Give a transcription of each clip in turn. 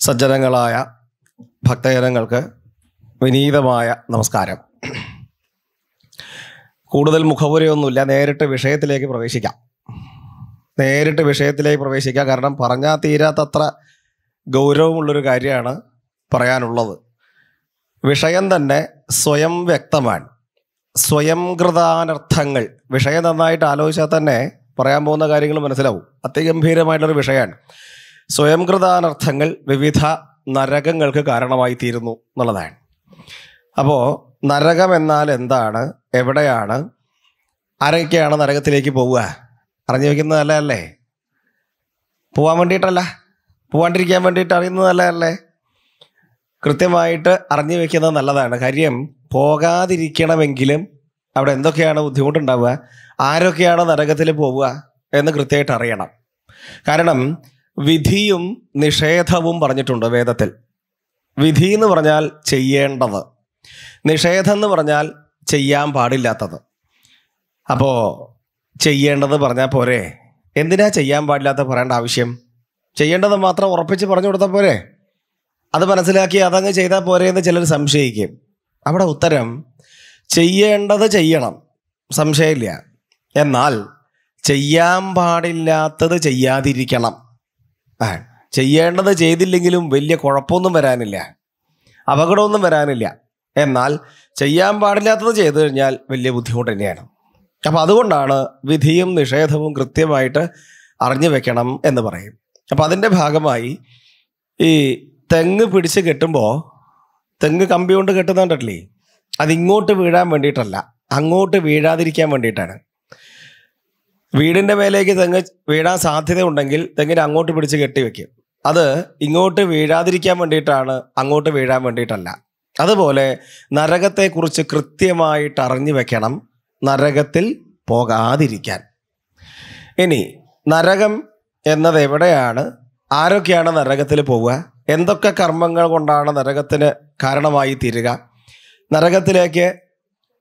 സജ്ജനങ്ങളായ ഭക്തജനങ്ങൾക്ക് വിനീതമായ നമസ്കാരം. കൂടുതൽ മുഖപുരയൊന്നുമില്ല. നേരിട്ട് വിഷയത്തിലേക്ക് പ്രവേശിക്കാം. നേരിട്ട് വിഷയത്തിലേക്ക് പ്രവേശിക്കാം. കാരണം പറഞ്ഞാൽ തീരാത്തത്ര ഗൗരവമുള്ളൊരു കാര്യമാണ് പറയാനുള്ളത്. വിഷയം തന്നെ സ്വയം വ്യക്തമാണ്. സ്വയം കൃതാനർത്ഥങ്ങൾ. വിഷയം നന്നായിട്ട് ആലോചിച്ചാൽ തന്നെ പറയാൻ പോകുന്ന കാര്യങ്ങൾ മനസ്സിലാവും. അതിഗംഭീരമായിട്ടുള്ളൊരു വിഷയമാണ്. സ്വയംകൃതാനർത്ഥങ്ങൾ വിവിധ നരകങ്ങൾക്ക് കാരണമായി തീരുന്നു എന്നുള്ളതാണ്. അപ്പോൾ നരകം എന്നാൽ എന്താണ്? എവിടെയാണ്? ആരൊക്കെയാണ് നരകത്തിലേക്ക് പോവുക? അറിഞ്ഞു വെക്കുന്നത് നല്ലതല്ലേ? പോവാൻ വേണ്ടിയിട്ടല്ല. പോവാണ്ടിരിക്കാൻ വേണ്ടിയിട്ട് അറിയുന്നത് നല്ലതല്ലേ? കൃത്യമായിട്ട് അറിഞ്ഞു വെക്കുന്നത് നല്ലതാണ്. കാര്യം പോകാതിരിക്കണമെങ്കിലും അവിടെ എന്തൊക്കെയാണ് ബുദ്ധിമുട്ടുണ്ടാവുക? ആരൊക്കെയാണ് നരകത്തിൽ പോവുക എന്ന് കൃത്യമായിട്ട് അറിയണം. കാരണം വിധിയും നിഷേധവും പറഞ്ഞിട്ടുണ്ട് വേദത്തിൽ. വിധി എന്ന് പറഞ്ഞാൽ ചെയ്യേണ്ടത്. നിഷേധം എന്ന് പറഞ്ഞാൽ ചെയ്യാൻ പാടില്ലാത്തത്. അപ്പോൾ ചെയ്യേണ്ടത് പറഞ്ഞാൽ പോരെ? എന്തിനാ ചെയ്യാൻ പാടില്ലാത്ത പറയേണ്ട ആവശ്യം? ചെയ്യേണ്ടത് മാത്രം ഉറപ്പിച്ച് പറഞ്ഞു കൊടുത്താൽ പോരെ? അത് മനസ്സിലാക്കി അതങ്ങ് ചെയ്താൽ പോരെ എന്ന് ചിലർ സംശയിക്കും. അവിടെ ഉത്തരം ചെയ്യേണ്ടത് ചെയ്യണം. സംശയമില്ല. എന്നാൽ ചെയ്യാൻ പാടില്ലാത്തത് ചെയ്യാതിരിക്കണം. ചെയ്യേണ്ടത് ചെയ്തില്ലെങ്കിലും വലിയ കുഴപ്പമൊന്നും വരാനില്ല. അപകടമൊന്നും വരാനില്ല. എന്നാൽ ചെയ്യാൻ പാടില്ലാത്തത് ചെയ്തു കഴിഞ്ഞാൽ വലിയ ബുദ്ധിമുട്ട് തന്നെയാണ്. അപ്പോൾ അതുകൊണ്ടാണ് വിധിയും നിഷേധവും കൃത്യമായിട്ട് അറിഞ്ഞു വെക്കണം എന്ന് പറയും. അപ്പോൾ അതിന്റെ ഭാഗമായി ഈ തെങ്ങ് പിടിച്ച് കെട്ടുമ്പോൾ തെങ്ങ് കമ്പി കൊണ്ട് കെട്ടുന്നുണ്ടല്ലേ അതിങ്ങോട്ട് വീഴാൻ വേണ്ടിയിട്ടല്ല. അങ്ങോട്ട് വീഴാതിരിക്കാൻ വേണ്ടിയിട്ടാണ്. വീടിന്റെ മേലേക്ക് തെങ്ങ് വീഴാൻ സാധ്യത ഉണ്ടെങ്കിൽ തെങ്ങിനെ അങ്ങോട്ട് പിടിച്ച് കെട്ടിവെക്കും അത് ഇങ്ങോട്ട് വീഴാതിരിക്കാൻ വേണ്ടിയിട്ടാണ് അങ്ങോട്ട് വീഴാൻ വേണ്ടിയിട്ടല്ല. അതുപോലെ നരകത്തെക്കുറിച്ച് കൃത്യമായിട്ട് അറിഞ്ഞു വെക്കണം നരകത്തിൽ പോകാതിരിക്കാൻ. ഇനി നരകം എന്നത് എവിടെയാണ്? ആരൊക്കെയാണ് നരകത്തിൽ പോവുക? എന്തൊക്കെ കർമ്മങ്ങൾ കൊണ്ടാണ് നരകത്തിന് കാരണമായി തീരുക? നരകത്തിലേക്ക്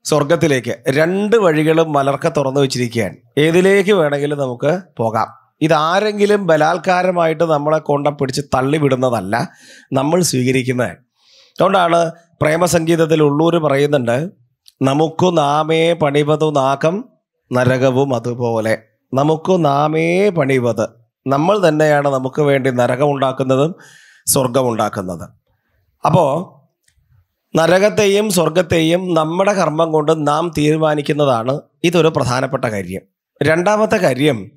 സ്വർഗത്തിലേക്ക് രണ്ട് വഴികളും മലർക്ക തുറന്നു വെച്ചിരിക്കുകയാണ്. ഏതിലേക്ക് വേണമെങ്കിലും നമുക്ക് പോകാം. ഇതാരെങ്കിലും ബലാത്കാരമായിട്ട് നമ്മളെ കൊണ്ട പിടിച്ച് തള്ളിവിടുന്നതല്ല നമ്മൾ സ്വീകരിക്കുന്നത് അതുകൊണ്ടാണ് പ്രേമസംഗീതത്തിൽ ഉള്ളൂർ പറയുന്നുണ്ട് നമുക്കു നാമേ പണിപതു നാകം നരകവും അതുപോലെ. നമുക്കു നാമേ പണിപത് നമ്മൾ തന്നെയാണ് നമുക്ക് വേണ്ടി നരകം ഉണ്ടാക്കുന്നതും സ്വർഗം ഉണ്ടാക്കുന്നതും. അപ്പോൾ നരകത്തെയും സ്വർഗത്തെയും നമ്മുടെ കർമ്മം കൊണ്ട് നാം തീരുമാനിക്കുന്നതാണ് ഇതൊരു പ്രധാനപ്പെട്ട കാര്യം. രണ്ടാമത്തെ കാര്യം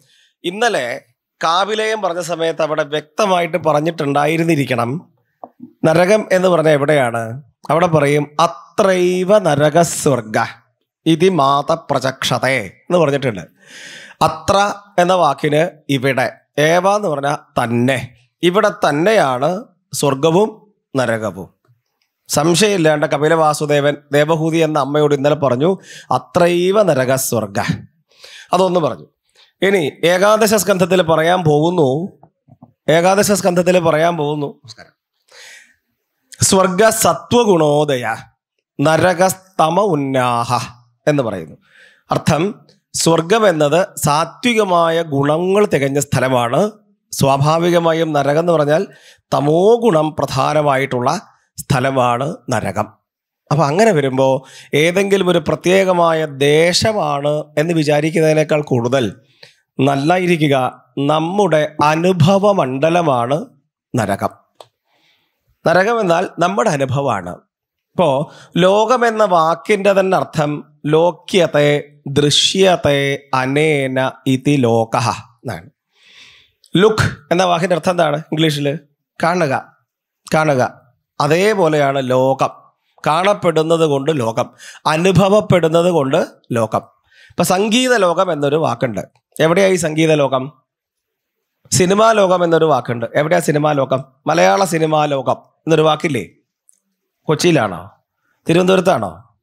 ഇന്നലെ കാവിലയം പറഞ്ഞ സമയത്ത് അവിടെ വ്യക്തമായിട്ട് പറഞ്ഞിട്ടുണ്ടായിരുന്നിരിക്കണം നരകം എന്ന് പറഞ്ഞാൽ എവിടെയാണ്? അവിടെ പറയും അത്രൈവ നരക സ്വർഗ ഇതി മാത പ്രചക്ഷതേ എന്ന് പറഞ്ഞിട്ടുണ്ട്. അത്ര എന്ന വാക്കിന് ഇവിടെ ഏവ എന്ന് പറഞ്ഞാൽ തന്നെ. ഇവിടെ തന്നെയാണ് സ്വർഗവും നരകവും. സംശയമില്ലാണ്ട് കപില വാസുദേവൻ ദേവഹൂതി എന്ന അമ്മയോട് ഇന്നലെ പറഞ്ഞു അത്രൈവ നരകസ്വർഗ. അതൊന്ന് പറഞ്ഞു. ഇനി ഏകാദശ സ്കന്ധത്തിൽ പറയാൻ പോകുന്നു. ഏകാദശ സ്കന്ധത്തിൽ പറയാൻ പോകുന്നു. സ്വർഗ സത്വഗുണോദയ നരകസ്തമ ഉന്നാഹ എന്ന് പറയുന്നു. അർത്ഥം സ്വർഗം എന്നത് സാത്വികമായ ഗുണങ്ങൾ തികഞ്ഞ സ്ഥലമാണ്. സ്വാഭാവികമായും നരകം എന്ന് പറഞ്ഞാൽ തമോ ഗുണം പ്രധാനമായിട്ടുള്ള സ്ഥലമാണ് നരകം. അപ്പോൾ അങ്ങനെ വരുമ്പോൾ ഏതെങ്കിലും ഒരു പ്രത്യേകമായ ദേശമാണ് എന്ന് വിചാരിക്കുന്നതിനേക്കാൾ കൂടുതൽ നല്ലായിരിക്കുക നമ്മുടെ അനുഭവ മണ്ഡലമാണ് നരകം. നരകം എന്നാൽ നമ്മുടെ അനുഭവമാണ്. ഇപ്പോൾ ലോകമെന്ന വാക്കിന്റെ തന്നെ അർത്ഥം ലോക്യത്തെ ദൃശ്യത്തെ അനേന ഇതി ലോക എന്നാണ്. ലുക്ക് എന്ന വാക്കിന്റെ അർത്ഥം എന്താണ് ഇംഗ്ലീഷിൽ കാണുക. കാണുക. അതേപോലെയാണ് ലോകം. കാണപ്പെടുന്നത് കൊണ്ട് ലോകം. അനുഭവപ്പെടുന്നത് കൊണ്ട് ലോകം. ഇപ്പം സംഗീത ലോകം എന്നൊരു വാക്കുണ്ട്. എവിടെയായി സംഗീത ലോകം? സിനിമാ ലോകം എന്നൊരു വാക്കുണ്ട്. എവിടെയാ സിനിമാ ലോകം? മലയാള സിനിമാ ലോകം എന്നൊരു വാക്കില്ലേ? കൊച്ചിയിലാണോ? തിരുവനന്തപുരത്താണോ?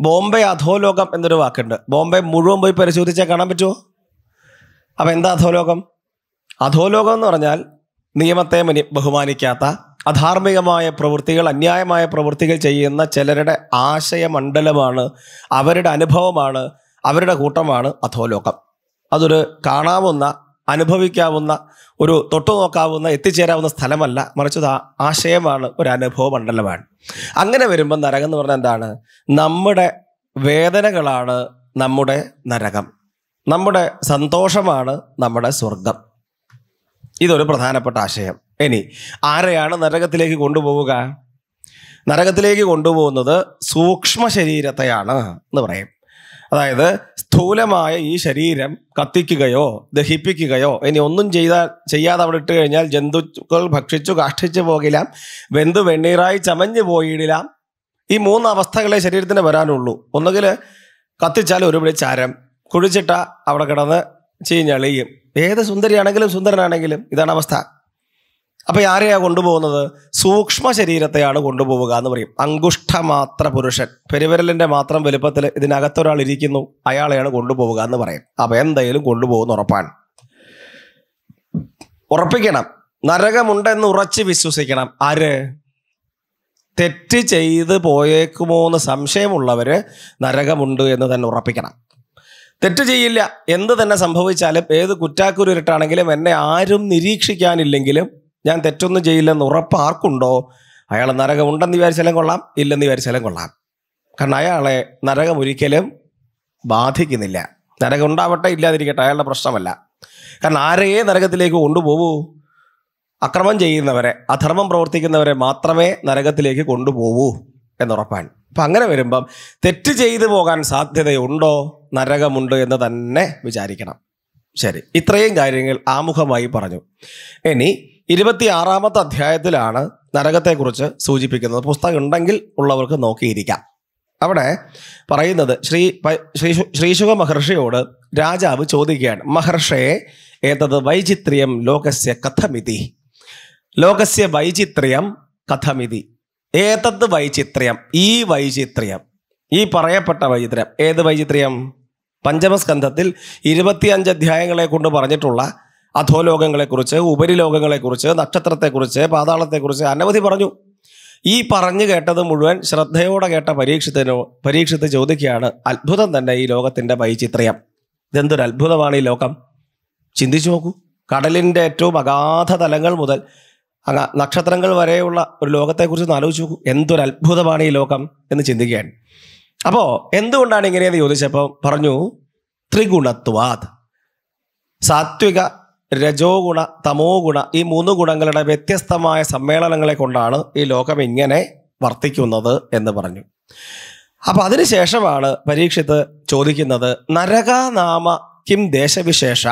ബോംബെ അധോലോകം എന്നൊരു വാക്കുണ്ട്. ബോംബെ മുഴുവൻ പോയി പരിശോധിച്ചാൽ കാണാൻ പറ്റുമോ അപ്പം എന്താ അധോലോകം അധോലോകം എന്ന് പറഞ്ഞാൽ നിയമത്തെ മനി ബഹുമാനിക്കാത്ത അധാർമികമായ പ്രവൃത്തികൾ അന്യായമായ പ്രവൃത്തികൾ ചെയ്യുന്ന ചിലരുടെ ആശയമണ്ഡലമാണ് അവരുടെ അനുഭവമാണ് അവരുടെ കൂട്ടമാണ് അധോലോകം. അതൊരു കാണാവുന്ന അനുഭവിക്കാവുന്ന ഒരു തൊട്ടു നോക്കാവുന്ന എത്തിച്ചേരാവുന്ന സ്ഥലമല്ല. മറിച്ച് ആശയമാണ് ഒരു അനുഭവ മണ്ഡലമാണ് അങ്ങനെ വരുമ്പോൾ നരകം എന്ന് പറഞ്ഞാൽ എന്താണ്? നമ്മുടെ വേദനകളാണ് നമ്മുടെ നരകം. നമ്മുടെ സന്തോഷമാണ് നമ്മുടെ സ്വർഗം ഇതൊരു പ്രധാനപ്പെട്ട ആശയം. ഇനി ആരെയാണ് നരകത്തിലേക്ക് കൊണ്ടുപോവുക? നരകത്തിലേക്ക് കൊണ്ടുപോകുന്നത് സൂക്ഷ്മ ശരീരത്തെയാണ് എന്ന് പറയും. അതായത് സ്ഥൂലമായ ഈ ശരീരം കത്തിക്കുകയോ ദഹിപ്പിക്കുകയോ ഇനി ഒന്നും ചെയ്താൽ ചെയ്യാതെ അവിടെ ഇട്ട് കഴിഞ്ഞാൽ ജന്തുക്കൾ ഭക്ഷിച്ചു കാഷ്ടിച്ചു പോകിലാം വെന്തു വെണ്ണീറായി ചമഞ്ഞു പോയിടിലാം ഈ മൂന്ന് അവസ്ഥകളെ ശരീരത്തിന് വരാനുള്ളൂ. ഒന്നുകിൽ കത്തിച്ചാൽ ഒരുപിടി ചാരം കുഴിച്ചിട്ട അവിടെ കിടന്ന് ചീഞ്ഞളിയും. ഏത് സുന്ദരിയാണെങ്കിലും സുന്ദരനാണെങ്കിലും ഇതാണ് അവസ്ഥ. അപ്പൊ ആരെയാണ് കൊണ്ടുപോകുന്നത്? സൂക്ഷ്മ ശരീരത്തെയാണ് കൊണ്ടുപോവുക എന്ന് പറയും. അങ്കുഷ്ഠമാത്ര പുരുഷൻ. പെരുവിരലിന്റെ മാത്രം വലുപ്പത്തിൽ ഇതിനകത്തൊരാൾ ഇരിക്കുന്നു. അയാളെയാണ് കൊണ്ടുപോവുക എന്ന് പറയും. അപ്പൊ എന്തായാലും കൊണ്ടുപോകുന്ന ഉറപ്പാണ്. ഉറപ്പിക്കണം. നരകമുണ്ടെന്ന് ഉറച്ച് വിശ്വസിക്കണം. ആര്? തെറ്റ് ചെയ്ത് പോയേക്കുമോ എന്ന് സംശയമുള്ളവര് നരകമുണ്ട് എന്ന് തന്നെ ഉറപ്പിക്കണം. തെറ്റ് ചെയ്യില്ല. എന്ത് തന്നെ സംഭവിച്ചാലും ഏത് കുറ്റാക്കുരുട്ടാണെങ്കിലും എന്നെ ആരും നിരീക്ഷിക്കാനില്ലെങ്കിലും ഞാൻ തെറ്റൊന്നും ചെയ്യില്ലെന്ന് ഉറപ്പ് ആർക്കുണ്ടോ? അയാൾ നരകം ഉണ്ടെന്ന് വിചാരിച്ചാലും കൊള്ളാം ഇല്ലെന്ന് വിചാരിച്ചാലും കൊള്ളാം. കാരണം അയാളെ നരകം ഒരിക്കലും ബാധിക്കുന്നില്ല. നരകം ഉണ്ടാവട്ടെ ഇല്ലാതിരിക്കട്ടെ അയാളുടെ പ്രശ്നമല്ല. കാരണം ആരെയേ നരകത്തിലേക്ക് കൊണ്ടുപോകൂ? അക്രമം ചെയ്യുന്നവരെ അധർമ്മം പ്രവർത്തിക്കുന്നവരെ മാത്രമേ നരകത്തിലേക്ക് കൊണ്ടുപോകൂ എന്നുറപ്പാണ്. അപ്പം അങ്ങനെ വരുമ്പം തെറ്റ് ചെയ്തു പോകാൻ സാധ്യതയുണ്ടോ? നരകമുണ്ട് എന്ന് തന്നെ വിചാരിക്കണം. ശരി ഇത്രയും കാര്യങ്ങൾ ആമുഖമായി പറഞ്ഞു. ഇനി ഇരുപത്തി ആറാമത്തെ അധ്യായത്തിലാണ് നരകത്തെക്കുറിച്ച് സൂചിപ്പിക്കുന്നത്. പുസ്തകം ഉണ്ടെങ്കിൽ ഉള്ളവർക്ക് നോക്കിയിരിക്കാം. അവിടെ പറയുന്നത് ശ്രീ ശ്രീശുഖ മഹർഷിയോട് രാജാവ് ചോദിക്കുകയാണ്. മഹർഷയെ ഏതത് വൈചിത്ര്യം ലോകസ്യ കഥമിതി? ലോകസ്യ വൈചിത്ര്യം കഥമിതി. ഏതത് വൈചിത്ര്യം? ഈ വൈചിത്ര്യം. ഈ പറയപ്പെട്ട വൈചിത്ര്യം. ഏത് വൈചിത്ര്യം? പഞ്ചമസ്കന്ധത്തിൽ ഇരുപത്തിയഞ്ച് അധ്യായങ്ങളെ കൊണ്ട് പറഞ്ഞിട്ടുള്ള അധോലോകങ്ങളെക്കുറിച്ച് ഉപരിലോകങ്ങളെക്കുറിച്ച് നക്ഷത്രത്തെക്കുറിച്ച് പാതാളത്തെക്കുറിച്ച് അനവധി പറഞ്ഞു. ഈ പറഞ്ഞു കേട്ടത് മുഴുവൻ ശ്രദ്ധയോടെ കേട്ട പരീക്ഷത്തിനോ പരീക്ഷത്ത് ചോദിക്കുകയാണ് അത്ഭുതം തന്നെ ഈ ലോകത്തിന്റെ വൈചിത്ര്യം. ഇതെന്തൊരു അത്ഭുതമാണ് ഈ ലോകം? ചിന്തിച്ചു നോക്കൂ. കടലിന്റെ ഏറ്റവും അഗാധ തലങ്ങൾ മുതൽ അങ്ങ നക്ഷത്രങ്ങൾ വരെയുള്ള ഒരു ലോകത്തെക്കുറിച്ച് ആലോചിച്ച് നോക്കൂ. എന്തൊരു അത്ഭുതമാണ് ഈ ലോകം എന്ന് ചിന്തിക്കുകയാണ്. അപ്പോൾ എന്തുകൊണ്ടാണ് ഇങ്ങനെയെന്ന് ചോദിച്ചപ്പോൾ പറഞ്ഞു ത്രിഗുണത്വാത് സാത്വിക രജോ ഗുണ തമോ ഗുണ ഈ മൂന്ന് ഗുണങ്ങളുടെ വ്യത്യസ്തമായ സമ്മേളനങ്ങളെ കൊണ്ടാണ് ഈ ലോകം ഇങ്ങനെ വർത്തിക്കുന്നത് എന്ന് പറഞ്ഞു. അപ്പൊ അതിനുശേഷമാണ് പരീക്ഷിത്ത് ചോദിക്കുന്നത് നരകാനാമ കിം ദേശവിശേഷ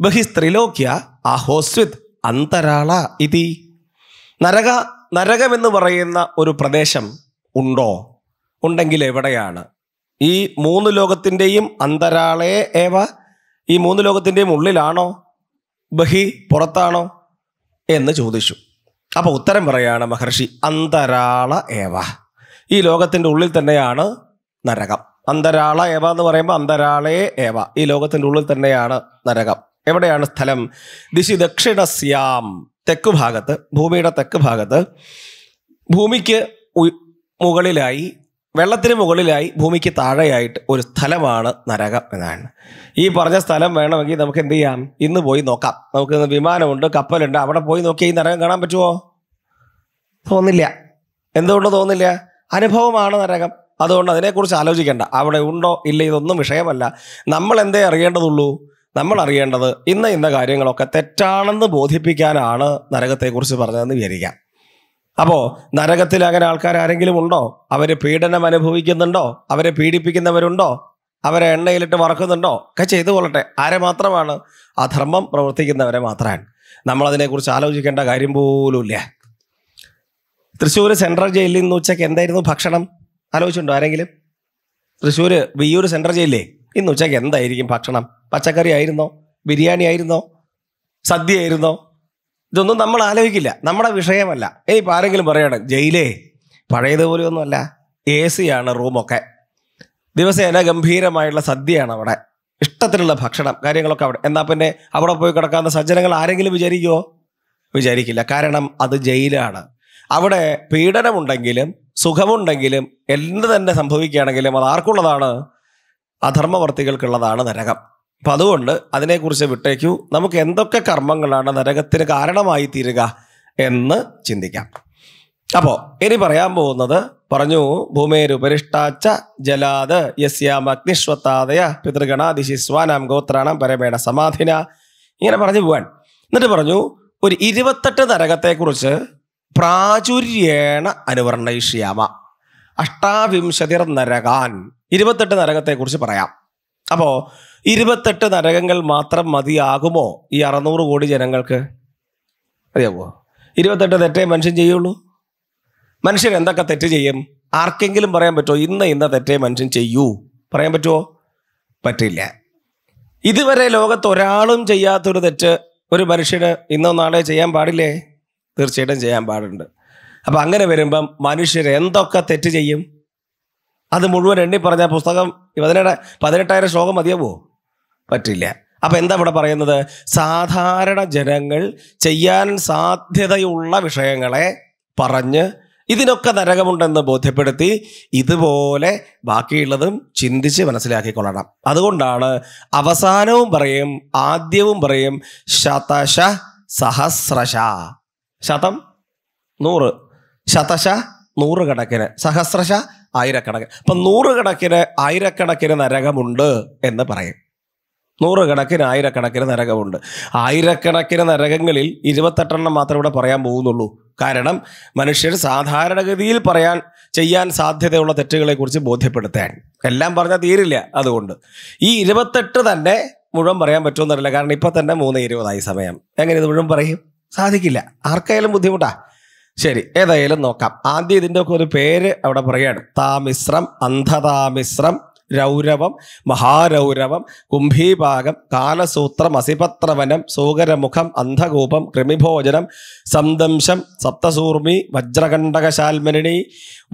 ബഹിസ്ത്രിലോക്യ അഹോസ്വിത് അന്തരാള ഇതി? നരക നരകമെന്ന് പറയുന്ന ഒരു പ്രദേശം ഉണ്ടോ? ഉണ്ടെങ്കിൽ എവിടെയാണ്? ഈ മൂന്ന് ലോകത്തിന്റെയും അന്തരാളയെ ഏവ? ഈ മൂന്ന് ലോകത്തിന്റെയും ഉള്ളിലാണോ? ബഹി പുറത്താണോ എന്ന് ചോദിച്ചു. അപ്പൊ ഉത്തരം പറയാണ് മഹർഷി അന്തരാള ഏവ. ഈ ലോകത്തിന്റെ ഉള്ളിൽ തന്നെയാണ് നരകം. അന്തരാള ഏവ എന്ന് പറയുമ്പോൾ അന്തരാളേ ഏവ. ഈ ലോകത്തിന്റെ ഉള്ളിൽ തന്നെയാണ് നരകം. എവിടെയാണ് സ്ഥലം? ദിശി ദക്ഷിണസ്യാം തെക്ക് ഭാഗത്ത് ഭൂമിയുടെ തെക്ക് ഭാഗത്ത്. ഭൂമിക്ക് മുകളിലായി വെള്ളത്തിന് മുകളിലായി ഭൂമിക്ക് താഴെയായിട്ട് ഒരു സ്ഥലമാണ് നരകം എന്നാണ്. ഈ പറഞ്ഞ സ്ഥലം വേണമെങ്കിൽ നമുക്ക് എന്ത് ചെയ്യാം? ഇന്ന് പോയി നോക്കാം. നമുക്ക് ഇന്ന് വിമാനമുണ്ട് കപ്പലുണ്ട്. അവിടെ പോയി നോക്കിയാൽ ഈ നരകം കാണാൻ പറ്റുമോ തോന്നില്ല. എന്തുകൊണ്ട് തോന്നില്ല? അനുഭവമാണ് നരകം. അതുകൊണ്ട് അതിനെക്കുറിച്ച് ആലോചിക്കേണ്ട. അവിടെ ഉണ്ടോ ഇല്ല ഇതൊന്നും വിഷയമല്ല. നമ്മൾ എന്തേ അറിയേണ്ടതുള്ളൂ? നമ്മൾ അറിയേണ്ടത് ഇന്ന ഇന്ന കാര്യങ്ങളൊക്കെ തെറ്റാണെന്ന് ബോധിപ്പിക്കാനാണ് നരകത്തെക്കുറിച്ച് പറഞ്ഞതെന്ന് വിചാരിക്കാം. അപ്പോ നരകത്തിൽ അങ്ങനെ ആൾക്കാർ ആരെങ്കിലും ഉണ്ടോ? അവർ പീഡനം അനുഭവിക്കുന്നുണ്ടോ? അവരെ പീഡിപ്പിക്കുന്നവരുണ്ടോ? അവരെ എണ്ണയിലിട്ട് വറക്കുന്നുണ്ടോ? ഒക്കെ ചെയ്തു കൊള്ളട്ടെ. ആരെ മാത്രമാണ്? അധർമ്മം പ്രവർത്തിക്കുന്നവരെ മാത്രമാണ് നമ്മൾ അതിനെക്കുറിച്ച് ആലോചിക്കേണ്ട കാര്യം പോലുമില്ല. തൃശ്ശൂർ സെൻട്രൽ ജയിലിൽ നിന്ന് ഉച്ചയ്ക്ക് എന്തായിരുന്നു ഭക്ഷണം? ആലോചിച്ചിട്ടുണ്ടോ ആരെങ്കിലും? തൃശ്ശൂർ വിയ്യൂർ സെൻട്രൽ ജയിലിലെ? ഇന്ന് ഉച്ചയ്ക്ക് എന്തായിരിക്കും ഭക്ഷണം? പച്ചക്കറി ആയിരുന്നോ? ബിരിയാണി ആയിരുന്നോ? സദ്യ ആയിരുന്നോ? ഇതൊന്നും നമ്മൾ ആലോചിക്കില്ല. നമ്മുടെ വിഷയമല്ല. ഇനിയിപ്പോൾ ആരെങ്കിലും പറയണം ജയിലേ പഴയതുപോലെയൊന്നുമല്ല. എ സി ആണ് റൂമൊക്കെ. ദിവസേന ഗംഭീരമായുള്ള സദ്യയാണ് അവിടെ. ഇഷ്ടത്തിലുള്ള ഭക്ഷണം കാര്യങ്ങളൊക്കെ അവിടെ. എന്നാൽ പിന്നെ അവിടെ പോയി കിടക്കാവുന്ന സജ്ജനങ്ങൾ ആരെങ്കിലും വിചാരിക്കുമോ വിചാരിക്കില്ല. കാരണം അത് ജയിലാണ്. അവിടെ പീഡനമുണ്ടെങ്കിലും സുഖമുണ്ടെങ്കിലും എന്ത് തന്നെ സംഭവിക്കുകയാണെങ്കിലും അത് ആർക്കുള്ളതാണ്? അധർമ്മവർത്തികൾക്കുള്ളതാണ് നരകം. അപ്പം അതുകൊണ്ട് അതിനെക്കുറിച്ച് വിട്ടേക്കു. നമുക്ക് എന്തൊക്കെ കർമ്മങ്ങളാണ് നരകത്തിന് കാരണമായി തീരുക എന്ന് ചിന്തിക്കാം. അപ്പോൾ ഇനി പറയാൻ പോകുന്നത് പറഞ്ഞു ഭൂമേരുപരിഷ്ടാച്ച ജലാത് യസ്യാം അഗ്നിശ്വത്താദയ പിതൃഗണാദിശിസ്വാനാം ഗോത്രാണം പരമേണ സമാധിന. ഇങ്ങനെ പറഞ്ഞു പോവാൻ. എന്നിട്ട് പറഞ്ഞു ഒരു ഇരുപത്തെട്ട് നരകത്തെക്കുറിച്ച് പ്രാചുര്യേണ അനുവർണയിഷ്യാമ. അഷ്ടാവിംശതിർ നരകാൻ ഇരുപത്തെട്ട് നരകത്തെക്കുറിച്ച് പറയാം. അപ്പോൾ ഇരുപത്തെട്ട് നരകങ്ങൾ മാത്രം മതിയാകുമോ ഈ അറുന്നൂറ് കോടി ജനങ്ങൾക്ക്? അറിയാമോ ഇരുപത്തെട്ട് തെറ്റേ മനുഷ്യൻ ചെയ്യുള്ളൂ. മനുഷ്യൻ എന്തൊക്കെ തെറ്റ് ചെയ്യും? ആർക്കെങ്കിലും പറയാൻ പറ്റുമോ? ഇന്ന് ഇന്ന തെറ്റേ മനുഷ്യൻ ചെയ്യൂ. പറയാൻ പറ്റുമോ? പറ്റില്ല. ഇതുവരെ ലോകത്ത് ഒരാളും ചെയ്യാത്തൊരു തെറ്റ് ഒരു മനുഷ്യന് ഇന്നോ നാളെ ചെയ്യാൻ പാടില്ലേ? തീർച്ചയായിട്ടും ചെയ്യാൻ പാടുണ്ട്. അപ്പം അങ്ങനെ വരുമ്പം മനുഷ്യർ എന്തൊക്കെ തെറ്റ് ചെയ്യും? അത് മുഴുവൻ എണ്ണി പറഞ്ഞ പുസ്തകം പതിനെട്ട് പതിനെട്ടായിരം ശ്ലോകം മതിയാവോ? പറ്റില്ല. അപ്പം എന്താ ഇവിടെ പറയുന്നത്? സാധാരണ ജനങ്ങൾ ചെയ്യാൻ സാധ്യതയുള്ള വിഷയങ്ങളെ പറഞ്ഞ് ഇതിനൊക്കെ നരകമുണ്ടെന്ന് ബോധ്യപ്പെടുത്തി ഇതുപോലെ ബാക്കിയുള്ളതും ചിന്തിച്ച് മനസ്സിലാക്കിക്കൊള്ളണം. അതുകൊണ്ടാണ് അവസാനവും പറയും ആദ്യവും പറയും ശതശ സഹസ്രശ. ശതം നൂറ്. ശതശ നൂറ് കണക്കിന് സഹസ്രശ ആയിരക്കണക്കിന്. അപ്പം നൂറുകണക്കിന് ആയിരക്കണക്കിന് നരകമുണ്ട് എന്ന് പറയും. നൂറുകണക്കിന് ആയിരക്കണക്കിന് നരകമുണ്ട്. ആയിരക്കണക്കിന് നരകങ്ങളിൽ ഇരുപത്തെട്ടെണ്ണം മാത്രമേ ഇവിടെ പറയാൻ പോകുന്നുള്ളൂ. കാരണം മനുഷ്യർ സാധാരണഗതിയിൽ പറയാൻ ചെയ്യാൻ സാധ്യതയുള്ള തെറ്റുകളെ കുറിച്ച് ബോധ്യപ്പെടുത്താൻ. എല്ലാം പറഞ്ഞാൽ തീരില്ല അതുകൊണ്ട്. ഈ ഇരുപത്തെട്ട് തന്നെ മുഴുവൻ പറയാൻ പറ്റുമെന്നറിയില്ല. കാരണം ഇപ്പം തന്നെ മൂന്ന് ഇരുപതായി സമയം. എങ്ങനെ ഇത് മുഴുവൻ പറയും? സാധിക്കില്ല. ആർക്കായാലും ബുദ്ധിമുട്ടാ. ശരി ഏതായാലും നോക്കാം. ആദ്യം ഇതിന്റെ ഒക്കെ ഒരു പേര് അവിടെ പറയാണ് താമിശ്രം അന്ധതാമിശ്രം രൗരവം മഹാരൗരവം കുംഭീപാകം കാലസൂത്രം അസിപത്രവനം സൂകരമുഖം അന്ധകൂപം കൃമിഭോജനം സന്തംശം സപ്തസൂർമി വജ്രകണ്ഠകശാൽമരിണി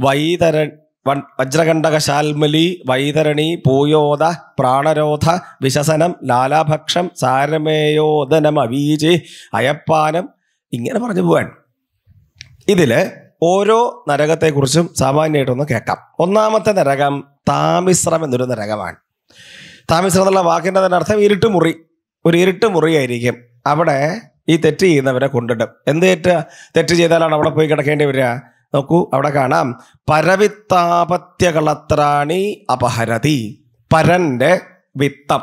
വൈതര വജ്രകണ്ഠകശാൽമലി വൈതരണി പൂയോധ പ്രാണരോധ വിശസനം ലാലാഭക്ഷം സാരമേയോദനം അവീജി അയപ്പാനം ഇങ്ങനെ പറഞ്ഞു പോവാൻ ഇതിൽ ഓരോ നരകത്തെക്കുറിച്ചും സാമാന്യമായിട്ടൊന്ന് കേൾക്കാം. ഒന്നാമത്തെ നരകം താമിശ്രം എന്നൊരു നരകമാണ്. താമിശ്രം എന്നുള്ള വാക്കിന്റെ തന്നെ അർത്ഥം ഇരുട്ട് മുറി ഒരു ഇരുട്ട് മുറിയായിരിക്കും അവിടെ ഈ തെറ്റ് ചെയ്യുന്നവരെ കൊണ്ടിടും. എന്ത് തെറ്റ്? തെറ്റ് ചെയ്താലാണ് അവിടെ പോയി കിടക്കേണ്ടി വരിക. നോക്കൂ അവിടെ കാണാം. പരവിത്താപത്യകളത്രാണി അപഹരതി. പരന്റെ വിത്തം.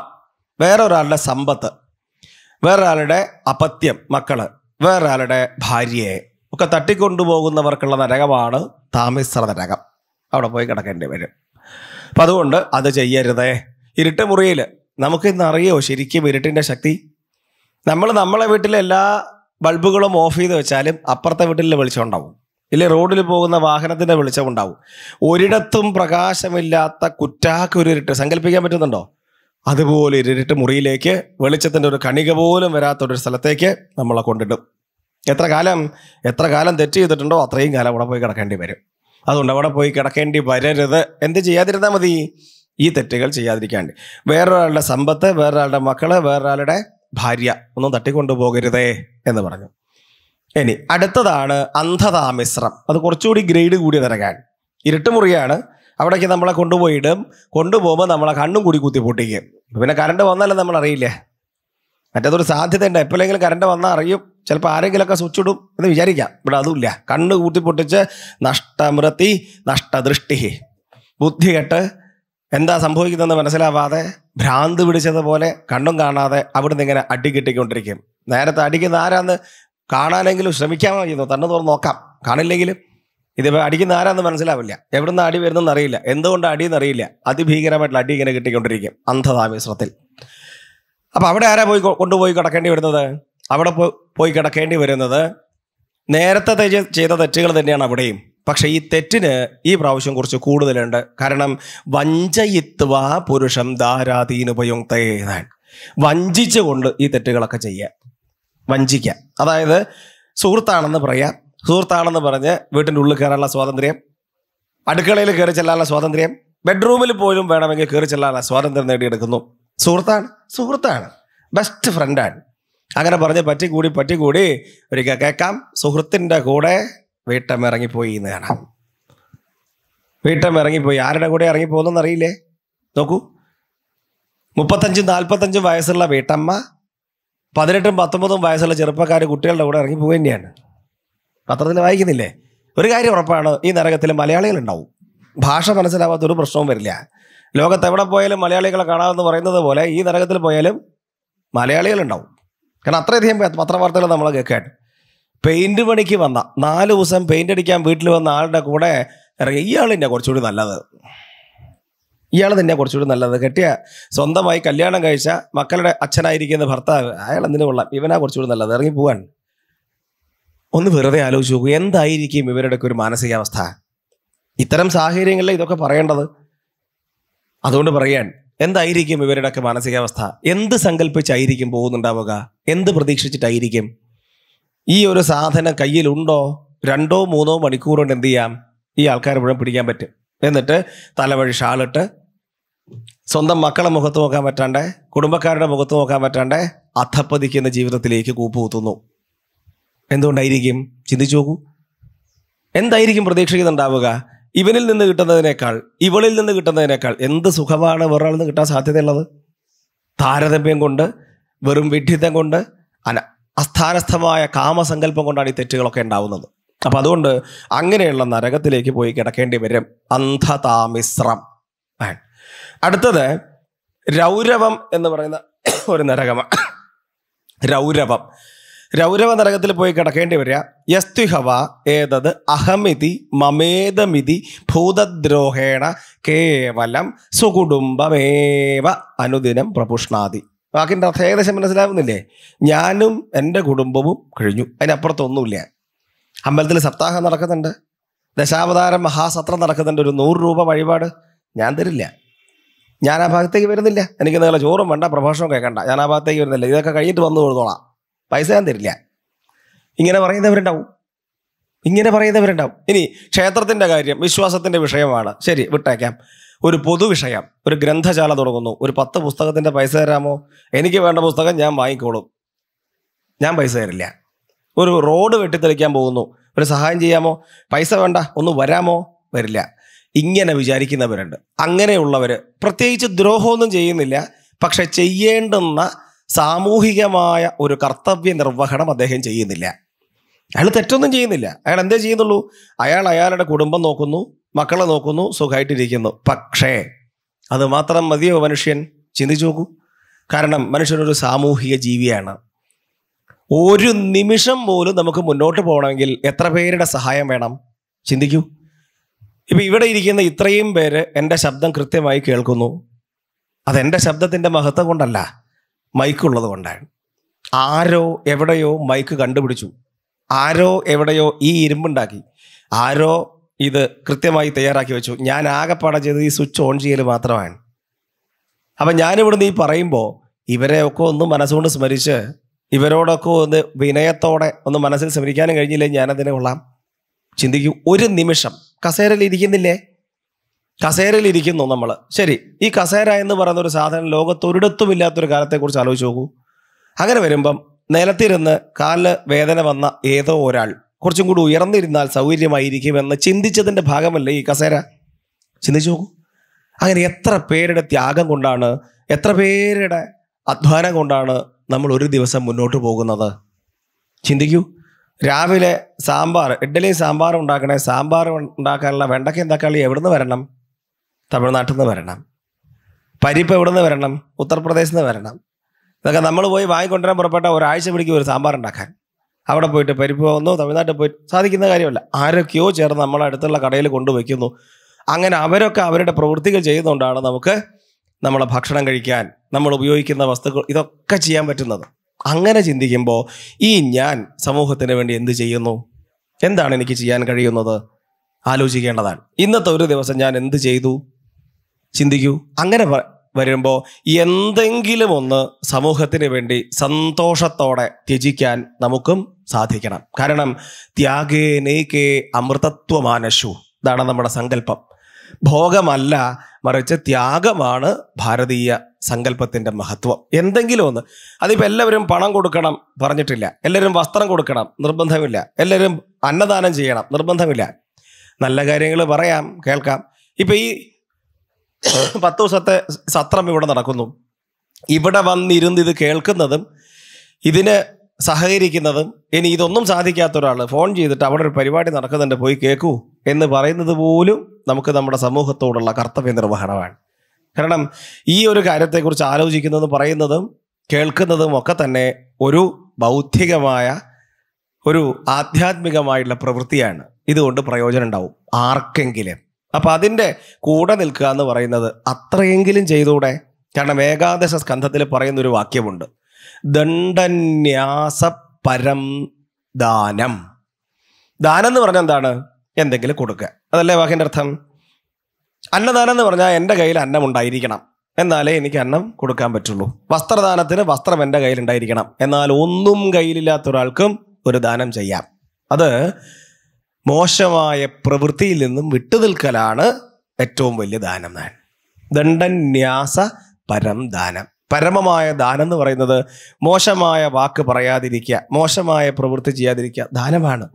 വേറൊരാളുടെ സമ്പത്ത്. വേറൊരാളുടെ അപത്യം മക്കൾ. വേറൊരാളുടെ ഭാര്യയെ. ഒക്കെ തട്ടിക്കൊണ്ടുപോകുന്നവർക്കുള്ള നരകമാണ് താമിശ്ര നരകം. അവിടെ പോയി കിടക്കേണ്ടി വരും. അപ്പം അതുകൊണ്ട് അത് ചെയ്യരുതേ. ഇരുട്ട് മുറിയിൽ നമുക്ക് ഇന്ന് അറിയോ ശരിക്കും ഇരുട്ടിന്റെ ശക്തി? നമ്മൾ നമ്മളെ വീട്ടിലെ എല്ലാ ബൾബുകളും ഓഫ് ചെയ്ത് വെച്ചാലും അപ്പുറത്തെ വീട്ടിൽ വെളിച്ചം ഉണ്ടാവും. ഇല്ലേ റോഡിൽ പോകുന്ന വാഹനത്തിന്റെ വെളിച്ചം ഉണ്ടാവും. ഒരിടത്തും പ്രകാശമില്ലാത്ത കുറ്റാക്കൊരിട്ട് സങ്കല്പിക്കാൻ പറ്റുന്നുണ്ടോ? അതുപോലെ ഇരുട്ട് മുറിയിലേക്ക് വെളിച്ചത്തിന്റെ ഒരു കണിക പോലും വരാത്തൊരു സ്ഥലത്തേക്ക് നമ്മളെ കൊണ്ടിടും. എത്ര കാലം എത്ര കാലം തെറ്റ് ചെയ്തിട്ടുണ്ടോ അത്രയും കാലം അവിടെ പോയി കിടക്കേണ്ടി വരും. അതുകൊണ്ട് അവിടെ പോയി കിടക്കേണ്ടി വരരുത്. എന്ത് ചെയ്യാതിരുന്നാൽ മതി? ഈ തെറ്റുകൾ ചെയ്യാതിരിക്കാണ്ട്. വേറൊരാളുടെ സമ്പത്ത് വേറൊരാളുടെ മക്കൾ വേറൊരാളുടെ ഭാര്യ ഒന്നും തട്ടിക്കൊണ്ടുപോകരുതേ എന്ന് പറഞ്ഞു. ഇനി അടുത്തതാണ് അന്ധതാമിശ്രം. അത് കുറച്ചുകൂടി ഗ്രേഡ് കൂടിയ തിരക്കാൻ ഇരുട്ടുമുറിയാണ് അവിടേക്ക് നമ്മളെ കൊണ്ടുപോയിടും കൊണ്ടുപോകുമ്പോൾ നമ്മളെ കണ്ണും കൂടി കുത്തി പൊട്ടിക്കും. പിന്നെ കറണ്ട് വന്നാലും നമ്മൾ അറിയില്ലേ മറ്റേതൊരു സാധ്യതയുണ്ട്. എപ്പോഴെങ്കിലും കറണ്ട് വന്നാൽ അറിയും. ചിലപ്പോൾ ആരെങ്കിലുമൊക്കെ സ്വിച്ച് ഇടും എന്ന് വിചാരിക്കാം. ഇവിടെ അതുമില്ല. കണ്ണ് കൂട്ടി പൊട്ടിച്ച് നഷ്ടമൃത്തി നഷ്ടദൃഷ്ടി. ബുദ്ധി കെട്ട് എന്താ സംഭവിക്കുന്നതെന്ന് മനസ്സിലാവാതെ ഭ്രാന്ത് പിടിച്ചതുപോലെ കണ്ണും കാണാതെ അവിടുന്ന് ഇങ്ങനെ അടി കിട്ടിക്കൊണ്ടിരിക്കും. നേരത്തെ അടിക്കുന്ന ആരാന്ന് കാണാനെങ്കിലും ശ്രമിക്കാമോ ചെയ്യുന്നു തന്നെ തുറന്ന് നോക്കാം. കാണില്ലെങ്കിലും ഇതിപ്പോൾ അടിക്കുന്ന ആരാന്ന് മനസ്സിലാവില്ല. എവിടുന്ന് അടി വരുന്നെന്ന് അറിയില്ല. എന്തുകൊണ്ട് അടിയെന്ന് അറിയില്ല. അതിഭീകരമായിട്ടുള്ള അടി ഇങ്ങനെ കിട്ടിക്കൊണ്ടിരിക്കും അന്ധതാമിശ്രത്തിൽ അപ്പൊ അവിടെ ആരാ പോയി കൊണ്ടുപോയി കിടക്കേണ്ടി വരുന്നത്? അവിടെ പോയി കിടക്കേണ്ടി വരുന്നത് നേരത്തെ ചെയ്ത തെറ്റുകൾ തന്നെയാണ് അവിടെയും. പക്ഷേ ഈ തെറ്റിന് ഈ പ്രാവശ്യം കുറച്ച് കൂടുതലുണ്ട്. കാരണം വഞ്ചയിത്വ പുരുഷം ധാരാതീനുപയുക്തേനാൻ വഞ്ചിച്ചുകൊണ്ട് ഈ തെറ്റുകളൊക്കെ ചെയ്യുക വഞ്ചിക്കുക അതായത് സുഹൃത്താണെന്ന് പറയാം. സുഹൃത്താണെന്ന് പറഞ്ഞ് വീട്ടിന്റെ ഉള്ളിൽ കയറാനുള്ള സ്വാതന്ത്ര്യം അടുക്കളയിൽ കയറി ചെല്ലാനുള്ള സ്വാതന്ത്ര്യം ബെഡ്റൂമിൽ പോലും വേണമെങ്കിൽ കയറി ചെല്ലാനുള്ള സ്വാതന്ത്ര്യം നേടിയെടുക്കുന്നു. സുഹൃത്താണ് സുഹൃത്താണ്. ബെസ്റ്റ് ഫ്രണ്ടാണ്. അങ്ങനെ പറഞ്ഞ് പറ്റിക്കൂടി പറ്റിക്കൂടി ഒരിക്കൽ കേൾക്കാം. സുഹൃത്തിന്റെ കൂടെ വീട്ടം ഇറങ്ങിപ്പോയി എന്ന് കാണാം. വീട്ടം ഇറങ്ങിപ്പോയി ആരുടെ കൂടെ ഇറങ്ങിപ്പോകുന്നെന്ന് അറിയില്ലേ നോക്കൂ. മുപ്പത്തഞ്ചും നാൽപ്പത്തഞ്ചും വയസ്സുള്ള വീട്ടമ്മ പതിനെട്ടും പത്തൊമ്പതും വയസ്സുള്ള ചെറുപ്പക്കാർ കുട്ടികളുടെ കൂടെ ഇറങ്ങി പോവുക തന്നെയാണ്. പത്രത്തിൽ വായിക്കുന്നില്ലേ? ഒരു കാര്യം ഉറപ്പാണ് ഈ നരകത്തിൽ മലയാളികളുണ്ടാവും. ഭാഷ മനസ്സിലാവാത്ത ഒരു പ്രശ്നവും വരില്ല. ലോകത്ത് എവിടെ പോയാലും മലയാളികളെ കാണാമെന്ന് പറയുന്നത് പോലെ ഈ നരകത്തിൽ പോയാലും മലയാളികളുണ്ടാവും. കാരണം അത്രയധികം പത്രവാർത്തകൾ നമ്മൾ കേൾക്കാൻ പെയിന്റ് പണിക്ക് വന്ന നാല് ദിവസം പെയിന്റ് അടിക്കാൻ വീട്ടിൽ വന്ന ആളുടെ കൂടെ ഇയാൾ തന്നെ കുറച്ചുകൂടി നല്ലത്. ഇയാൾ തന്നെ കുറച്ചുകൂടി നല്ലത്. കെട്ടിയ സ്വന്തമായി കല്യാണം കഴിച്ച മക്കളുടെ അച്ഛനായിരിക്കുന്ന ഭർത്താവ് അയാൾ എന്തിനു കൊള്ളാം? ഇവനാ കുറച്ചുകൂടി നല്ലത്. ഇറങ്ങി പോവാൻ ഒന്ന് വെറുതെ ആലോചിച്ച് നോക്കൂ. എന്തായിരിക്കും ഇവരുടെയൊക്കെ ഒരു മാനസികാവസ്ഥ? ഇത്തരം സാഹചര്യങ്ങളിൽ ഇതൊക്കെ പറയേണ്ടത്? അതുകൊണ്ട് പറയാൻ എന്തായിരിക്കും ഇവരുടെയൊക്കെ മാനസികാവസ്ഥ? എന്ത് സങ്കല്പിച്ചായിരിക്കും പോകുന്നുണ്ടാവുക? എന്ത് പ്രതീക്ഷിച്ചിട്ടായിരിക്കും? ഈ ഒരു സാധനം കയ്യിലുണ്ടോ? രണ്ടോ മൂന്നോ മണിക്കൂർ കൊണ്ട് എന്ത് ചെയ്യാം? ഈ ആൾക്കാർ മുഴുവൻ പിടിക്കാൻ പറ്റും. എന്നിട്ട് തലവഴി ഷാളിട്ട് സ്വന്തം മക്കളെ മുഖത്ത് നോക്കാൻ പറ്റാണ്ട് കുടുംബക്കാരുടെ മുഖത്ത് നോക്കാൻ പറ്റാണ്ട് അധപ്പതിക്കുന്ന ജീവിതത്തിലേക്ക് കൂപ്പുകുത്തുന്നു. എന്തുകൊണ്ടായിരിക്കും? ചിന്തിച്ചു നോക്കൂ. എന്തായിരിക്കും പ്രതീക്ഷിക്കുന്നുണ്ടാവുക? ഇവനിൽ നിന്ന് കിട്ടുന്നതിനേക്കാൾ ഇവളിൽ നിന്ന് കിട്ടുന്നതിനേക്കാൾ എന്ത് സുഖമാണ് വേറൊരാളിൽ നിന്ന് കിട്ടാൻ സാധ്യതയുള്ളത്? താരതമ്യം കൊണ്ട് വെറും വിഡ്ഢിത്തം കൊണ്ട് അന അസ്ഥാനസ്ഥമായ കാമസങ്കല്പം കൊണ്ടാണ് ഈ തെറ്റുകളൊക്കെ ഉണ്ടാവുന്നത്. അപ്പം അതുകൊണ്ട് അങ്ങനെയുള്ള നരകത്തിലേക്ക് പോയി കിടക്കേണ്ടി വരും. അന്ധതാമിശ്രം. അടുത്തത് രൗരവം എന്ന് പറയുന്ന ഒരു നരകമാണ്. രൗരവം. രൗരവ നരകത്തിൽ പോയി കിടക്കേണ്ടി വരിക. യസ്തുഹവ ഏതത്? അഹമിതി മമേതമിതി ഭൂതദ്രോഹേണ കേവലം സുകുടുംബമേവ അനുദിനം പ്രപുഷ്ണാതി വാക്കിന്റെ അർത്ഥം ഏകദേശം മനസ്സിലാവുന്നില്ലേ? ഞാനും എന്റെ കുടുംബവും കഴിഞ്ഞു. അതിനപ്പുറത്തൊന്നുമില്ല. അമ്പലത്തിൽ സപ്താഹം നടക്കുന്നുണ്ട്. ദശാവതാരം മഹാസത്രം നടക്കുന്നുണ്ട്. ഒരു നൂറ് രൂപ വഴിപാട്. ഞാൻ തരില്ല. ഞാൻ ആ ഭാഗത്തേക്ക് വരുന്നില്ല. എനിക്ക് നിങ്ങളെ ചോറും വേണ്ട പ്രഭാഷണം കേൾക്കണ്ട. ഞാൻ ആ ഭാഗത്തേക്ക് വരുന്നില്ല. ഇതൊക്കെ കഴിഞ്ഞിട്ട് വന്നു കൊടുത്തോളാം പൈസ ഞാൻ തരില്ല. ഇങ്ങനെ പറയുന്നവരുണ്ടാവും. ഇങ്ങനെ പറയുന്നവരുണ്ടാവും. ഇനി ക്ഷേത്രത്തിന്റെ കാര്യം വിശ്വാസത്തിന്റെ വിഷയമാണ്. ശരി വിട്ടേക്കാം. ഒരു പൊതുവിഷയം ഒരു ഗ്രന്ഥശാല തുടങ്ങുന്നു. ഒരു പത്ത് പുസ്തകത്തിന്റെ പൈസ തരാമോ? എനിക്ക് വേണ്ട പുസ്തകം ഞാൻ വാങ്ങിക്കോളും. ഞാൻ പൈസ തരില്ല. ഒരു റോഡ് വെട്ടിത്തെളിക്കാൻ പോകുന്നു. ഒരു സഹായം ചെയ്യാമോ? പൈസ വേണ്ട ഒന്ന് വരാമോ? വരില്ല. ഇങ്ങനെ വിചാരിക്കുന്നവരുണ്ട്. അങ്ങനെയുള്ളവർ പ്രത്യേകിച്ച് ദ്രോഹമൊന്നും ചെയ്യുന്നില്ല. പക്ഷെ ചെയ്യേണ്ടുന്ന സാമൂഹികമായ ഒരു കർത്തവ്യ നിർവഹണം അദ്ദേഹം ചെയ്യുന്നില്ല. അയാൾ തെറ്റൊന്നും ചെയ്യുന്നില്ല. അയാൾ എന്തേ ചെയ്യുന്നുള്ളൂ? അയാൾ അയാളുടെ കുടുംബം നോക്കുന്നു മക്കളെ നോക്കുന്നു സുഖമായിട്ടിരിക്കുന്നു പക്ഷേ അത് മാത്രം മതിയോ മനുഷ്യൻ? ചിന്തിച്ചു നോക്കൂ. കാരണം മനുഷ്യനൊരു സാമൂഹിക ജീവിയാണ്. ഒരു നിമിഷം പോലും നമുക്ക് മുന്നോട്ട് പോകണമെങ്കിൽ എത്ര പേരുടെ സഹായം വേണം? ചിന്തിക്കൂ. ഇപ്പം ഇവിടെ ഇരിക്കുന്ന ഇത്രയും പേര് എന്റെ ശബ്ദം കൃത്യമായി കേൾക്കുന്നു. അതെന്റെ ശബ്ദത്തിന്റെ മഹത്വം കൊണ്ടല്ല. മൈക്കുള്ളത് കൊണ്ടാണ്. ആരോ എവിടെയോ മൈക്ക് കണ്ടുപിടിച്ചു. ആരോ എവിടെയോ ഈ ഇരുമ്പുണ്ടാക്കി. ആരോ ഇത് കൃത്യമായി തയ്യാറാക്കി വെച്ചു. ഞാൻ ആകെപ്പാടെ ചെയ്തത് ഈ സ്വിച്ച് ഓൺ ചെയ്യൽ മാത്രമാണ്. അപ്പം ഞാനിവിടുന്ന് ഈ പറയുമ്പോൾ ഇവരെയൊക്കെ ഒന്ന് മനസ്സുകൊണ്ട് സ്മരിച്ച് ഇവരോടൊക്കെ ഒന്ന് വിനയത്തോടെ ഒന്ന് മനസ്സിൽ സ്മരിക്കാനും കഴിഞ്ഞില്ലേ ഞാനതിനെ കൊള്ളാം? ചിന്തിക്കൂ ഒരു നിമിഷം. കസേരയിൽ ഇരിക്കുന്നില്ലേ? കസേരയിൽ ഇരിക്കുന്നു നമ്മൾ ശരി ഈ കസേര എന്ന് പറയുന്ന ഒരു സാധനം ലോകത്ത് ഒരിടത്തും ഇല്ലാത്തൊരു കാലത്തെക്കുറിച്ച് ആലോചിച്ച് നോക്കൂ. അങ്ങനെ വരുമ്പം നിലത്തിരുന്ന് കാലിന് വേദന വന്ന ഏതോ ഒരാൾ കുറച്ചും കൂടി ഉയർന്നിരുന്നാൽ സൗകര്യമായിരിക്കുമെന്ന് ചിന്തിച്ചതിന്റെ ഭാഗമല്ലേ ഈ കസേര? ചിന്തിച്ചു നോക്കൂ. അങ്ങനെ എത്ര പേരുടെ ത്യാഗം കൊണ്ടാണ് എത്ര പേരുടെ അധ്വാനം കൊണ്ടാണ് നമ്മൾ ഒരു ദിവസം മുന്നോട്ട് പോകുന്നത്? ചിന്തിക്കൂ. രാവിലെ സാമ്പാർ ഇഡ്ഡലി സാമ്പാർ ഉണ്ടാക്കണേ സാമ്പാർ ഉണ്ടാക്കാനുള്ള വെണ്ടയ്ക്കയും തക്കാളി എവിടുന്ന് വരണം? തമിഴ്നാട്ടിൽ നിന്ന് വരണം. പരിപ്പ് എവിടെ നിന്ന് വരണം? ഉത്തർപ്രദേശിൽ നിന്ന് വരണം. ഇതൊക്കെ നമ്മൾ പോയി വാങ്ങിക്കൊണ്ടുവരാൻ പുറപ്പെട്ട ഒരാഴ്ച പിടിക്കും ഒരു സാമ്പാർ ഉണ്ടാക്കാൻ. അവിടെ പോയിട്ട് പരിപ്പ് വന്നു തമിഴ്നാട്ടിൽ പോയി സാധിക്കുന്ന കാര്യമല്ല. ആരൊക്കെയോ ചേർന്ന് നമ്മളെ അടുത്തുള്ള കടയിൽ കൊണ്ടുവയ്ക്കുന്നു. അങ്ങനെ അവരൊക്കെ അവരുടെ പ്രവൃത്തികൾ ചെയ്യുന്നതുകൊണ്ടാണ് നമുക്ക് നമ്മളെ ഭക്ഷണം കഴിക്കാൻ നമ്മൾ ഉപയോഗിക്കുന്ന വസ്തുക്കൾ ഇതൊക്കെ ചെയ്യാൻ പറ്റുന്നത്. അങ്ങനെ ചിന്തിക്കുമ്പോൾ ഈ ഞാൻ സമൂഹത്തിന് വേണ്ടി എന്ത് ചെയ്യുന്നു? എന്താണ് എനിക്ക് ചെയ്യാൻ കഴിയുന്നത്? ആലോചിക്കേണ്ടതാണ്. ഇന്നത്തെ ഒരു ദിവസം ഞാൻ എന്ത് ചെയ്തു? ചിന്തിക്കൂ. അങ്ങനെ വരുമ്പോൾ എന്തെങ്കിലും ഒന്ന് സമൂഹത്തിന് വേണ്ടി സന്തോഷത്തോടെ ത്യജിക്കാൻ നമുക്കും സാധിക്കണം. കാരണം ത്യാഗേ നെയ്ക്കേ അമൃതത്വമാനശു. ഇതാണ് നമ്മുടെ സങ്കല്പം. ഭോഗമല്ല മറിച്ച് ത്യാഗമാണ് ഭാരതീയ സങ്കല്പത്തിന്റെ മഹത്വം. എന്തെങ്കിലും ഒന്ന്. അതിപ്പോൾ എല്ലാവരും പണം കൊടുക്കണം പറഞ്ഞിട്ടില്ല. എല്ലാവരും വസ്ത്രം കൊടുക്കണം നിർബന്ധമില്ല. എല്ലാവരും അന്നദാനം ചെയ്യണം നിർബന്ധമില്ല. നല്ല കാര്യങ്ങൾ പറയാം കേൾക്കാം. ഇപ്പം ഈ പത്ത് ദിവസത്തെ സത്രം ഇവിടെ നടക്കുന്നു. ഇവിടെ വന്നിരുന്ന് ഇത് കേൾക്കുന്നതും ഇതിന് സഹകരിക്കുന്നതും ഇനി ഇതൊന്നും സാധിക്കാത്ത ഒരാൾ ഫോൺ ചെയ്തിട്ട് അവിടെ ഒരു പരിപാടി നടക്കുന്നുണ്ട് പോയി കേൾക്കൂ എന്ന് പറയുന്നത് പോലും നമുക്ക് നമ്മുടെ സമൂഹത്തോടുള്ള കർത്തവ്യ നിർവഹണമാണ്. കാരണം ഈ ഒരു കാര്യത്തെക്കുറിച്ച് ആലോചിക്കുന്നതും പറയുന്നതും കേൾക്കുന്നതും ഒക്കെ തന്നെ ഒരു ബൗദ്ധികമായ ഒരു ആധ്യാത്മികമായിട്ടുള്ള പ്രവൃത്തിയാണ്. ഇതുകൊണ്ട് പ്രയോജനം ഉണ്ടാവും ആർക്കെങ്കിലും. അപ്പൊ അതിന്റെ കൂടെ നിൽക്കുക എന്ന് പറയുന്നത് അത്രയെങ്കിലും ചെയ്തൂടെ? കാരണം ഏകാദശ സ്കന്ധത്തിൽ പറയുന്ന ഒരു വാക്യമുണ്ട്. ദണ്ഡന്യാസ പരം ദാനം. ദാനം എന്ന് പറഞ്ഞാൽ എന്താണ്? എന്തെങ്കിലും കൊടുക്കുക. അതല്ലേ വാക്കിന്റെ അർത്ഥം? അന്നദാനം എന്ന് പറഞ്ഞാൽ എന്റെ കയ്യിൽ അന്നം ഉണ്ടായിരിക്കണം. എന്നാലേ എനിക്ക് അന്നം കൊടുക്കാൻ പറ്റുള്ളൂ. വസ്ത്രദാനത്തിന് വസ്ത്രം എന്റെ കയ്യിൽ ഉണ്ടായിരിക്കണം. എന്നാൽ ഒന്നും കയ്യിലില്ലാത്ത ഒരാൾക്കും ഒരു ദാനം ചെയ്യാം. അത് മോശമായ പ്രവൃത്തിയിൽ നിന്നും വിട്ടുനിൽക്കലാണ് ഏറ്റവും വലിയ ദാനം ഞാൻ ദണ്ഡന്യാസ പരം ദാനം. പരമമായ ദാനം എന്ന് പറയുന്നത് മോശമായ വാക്ക് പറയാതിരിക്കുക മോശമായ പ്രവൃത്തി ചെയ്യാതിരിക്കുക ദാനമാണ്.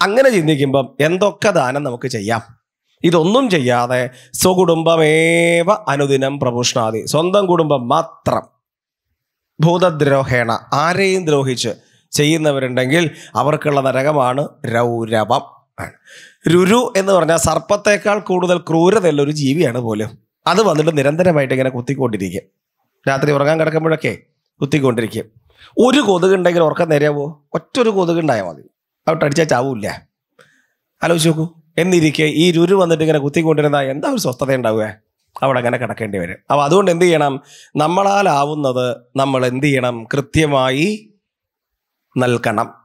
അങ്ങനെ ചിന്തിക്കുമ്പം എന്തൊക്കെ ദാനം നമുക്ക് ചെയ്യാം? ഇതൊന്നും ചെയ്യാതെ സ്വകുടുംബമേവ അനുദിനം പ്രപുഷ്ണാതി സ്വന്തം കുടുംബം മാത്രം ഭൂതദ്രോഹേണ ആരെയും ദ്രോഹിച്ച് ചെയ്യുന്നവരുണ്ടെങ്കിൽ അവർക്കുള്ള നരകമാണ് രൗരവം. രുരു എന്ന് പറഞ്ഞാൽ സർപ്പത്തേക്കാൾ കൂടുതൽ ക്രൂരതയുള്ള ഒരു ജീവിയാണ് പോലും. അത് വന്നിട്ട് നിരന്തരമായിട്ട് ഇങ്ങനെ കുത്തിക്കൊണ്ടിരിക്കും. രാത്രി ഉറങ്ങാൻ കിടക്കുമ്പോഴൊക്കെ കുത്തിക്കൊണ്ടിരിക്കും. ഒരു കൊതുകുണ്ടെങ്കിൽ ഉറക്കം നേരെയാവോ? ഒറ്റൊരു കൊതുകുണ്ടായാൽ മതി. അവിടെ അടിച്ചാൽ ചാവൂല്ല. ആലോചിച്ച് നോക്കൂ. എന്നിരിക്കെ ഈ രുരു വന്നിട്ട് ഇങ്ങനെ കുത്തിക്കൊണ്ടിരുന്നാൽ എന്താ ഒരു സ്വസ്ഥത ഉണ്ടാവുക? അവിടെ അങ്ങനെ കിടക്കേണ്ടി വരും. അപ്പോൾ അതുകൊണ്ട് എന്ത് ചെയ്യണം? നമ്മളാലാവുന്നത് നമ്മൾ എന്ത് ചെയ്യണം? കൃത്യമായി നൽകണം.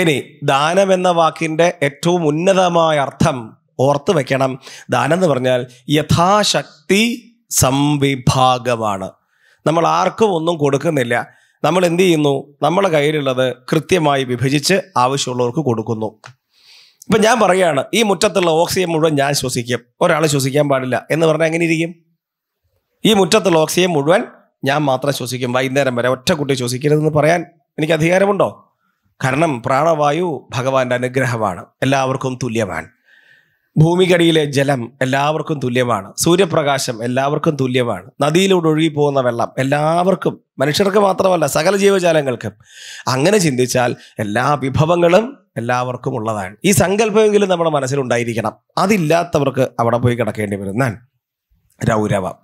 ഇനി ദാനം എന്ന വാക്കിന്റെ ഏറ്റവും ഉന്നതമായ അർത്ഥം ഓർത്ത് വയ്ക്കണം ദാനം എന്ന് പറഞ്ഞാൽ യഥാശക്തി സംവിഭാഗമാണ്. നമ്മൾ ആർക്കും ഒന്നും കൊടുക്കുന്നില്ല. നമ്മൾ എന്ത് ചെയ്യുന്നു? നമ്മളെ കയ്യിലുള്ളത് കൃത്യമായി വിഭജിച്ച് ആവശ്യമുള്ളവർക്ക് കൊടുക്കുന്നു. ഇപ്പം ഞാൻ പറയുകയാണ് ഈ മുറ്റത്തുള്ള ഓക്സിജൻ മുഴുവൻ ഞാൻ ശ്വസിക്കും. ഒരാൾ ശ്വസിക്കാൻ പാടില്ല എന്ന് പറഞ്ഞാൽ എങ്ങനെ ഇരിക്കും? ഈ മുറ്റത്തുള്ള ഓക്സിജൻ മുഴുവൻ ഞാൻ മാത്രം ശ്വസിക്കും. വൈകുന്നേരം വരെ ഒറ്റ കുട്ടി ശ്വസിക്കരുതെന്ന് പറയാൻ എനിക്ക് അധികാരമുണ്ടോ? കാരണം പ്രാണവായു ഭഗവാന്റെ അനുഗ്രഹമാണ്. എല്ലാവർക്കും തുല്യമാണ് ഭൂമികടിയിലെ ജലം എല്ലാവർക്കും തുല്യമാണ്. സൂര്യപ്രകാശം എല്ലാവർക്കും തുല്യമാണ്. നദിയിലൂടെ ഒഴുകി പോകുന്ന വെള്ളം എല്ലാവർക്കും മനുഷ്യർക്ക് മാത്രമല്ല സകല ജീവജാലങ്ങൾക്കും. അങ്ങനെ ചിന്തിച്ചാൽ എല്ലാ വിഭവങ്ങളും എല്ലാവർക്കും ഉള്ളതാണ്. ഈ സങ്കല്പമെങ്കിലും നമ്മുടെ മനസ്സിലുണ്ടായിരിക്കണം. അതില്ലാത്തവർക്ക് അവിടെ പോയി കിടക്കേണ്ടി വരുന്നാണ് രൗരവം.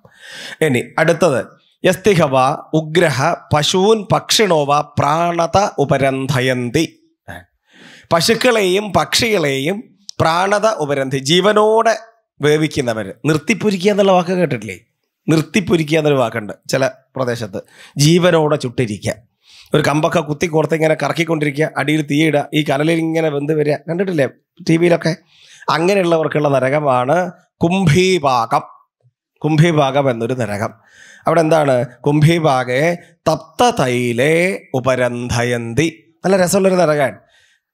ഇനി അടുത്തത് യസ്തിഹവ ഉഗ്രഹ പശൂൻ പക്ഷിണോവ പ്രാണത ഉപരന്ധയന്തി പശുക്കളെയും പക്ഷികളെയും പ്രാണത ഉപരന്ധി ജീവനോടെ വേവിക്കുന്നവർ നിർത്തിപ്പൊരിക്കുക എന്നുള്ള വാക്ക് കേട്ടിട്ടില്ലേ? നിർത്തിപ്പൊരിക്കുക എന്നൊരു വാക്കുണ്ട് ചില പ്രദേശത്ത്. ജീവനോടെ ചുട്ടിരിക്കുക. ഒരു കമ്പൊക്കെ കുത്തി കോർത്ത് ഇങ്ങനെ കറക്കിക്കൊണ്ടിരിക്കുക അടിയിൽ തീയിടുക ഈ കനലിൽ ഇങ്ങനെ വെന്ത് വരിക. കണ്ടിട്ടില്ലേ ടി വിയിലൊക്കെ? അങ്ങനെയുള്ളവർക്കുള്ള നരകമാണ് കുംഭീപാകം. കുംഭീപാകം എന്നൊരു നരകം. അവിടെ എന്താണ് കുംഭിഭാഗെ തപ്ത തൈലേ ഉപരന്ധയന്തി നല്ല രസമുള്ളൊരു നിറകാൻ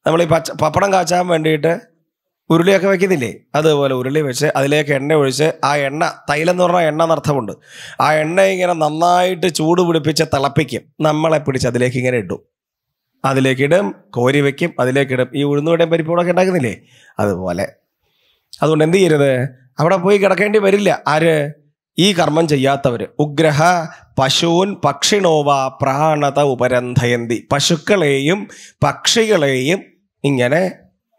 നമ്മൾ ഈ പച്ച പപ്പടം കാച്ചാൻ വേണ്ടിയിട്ട് ഉരുളിയൊക്കെ വെക്കുന്നില്ലേ? അതുപോലെ ഉരുളി വെച്ച് അതിലേക്ക് എണ്ണ ഒഴിച്ച് ആ എണ്ണ തൈലം എന്ന് പറഞ്ഞാൽ എണ്ണ എന്നർത്ഥമുണ്ട്. ആ എണ്ണ ഇങ്ങനെ നന്നായിട്ട് ചൂട് പിടിപ്പിച്ച് തിളപ്പിക്കും. നമ്മളെ പിടിച്ച് അതിലേക്ക് ഇങ്ങനെ ഇടും. അതിലേക്ക് ഇടും കോരി വെക്കും അതിലേക്കിടും ഈ ഈ ഉഴുന്നുവടയും പരിപ്പൂടൊക്കെ ഉണ്ടാക്കുന്നില്ലേ? അതുപോലെ. അതുകൊണ്ട് എന്ത് ചെയ്യരുത്? അവിടെ പോയി കിടക്കേണ്ടി വരില്ല. ആര്? ഈ കർമ്മം ചെയ്യാത്തവർ ഉഗ്രഹ പശൂൻ പക്ഷിണോവ പ്രാണത ഉപരന്ധയന്തി. പശുക്കളെയും പക്ഷികളെയും ഇങ്ങനെ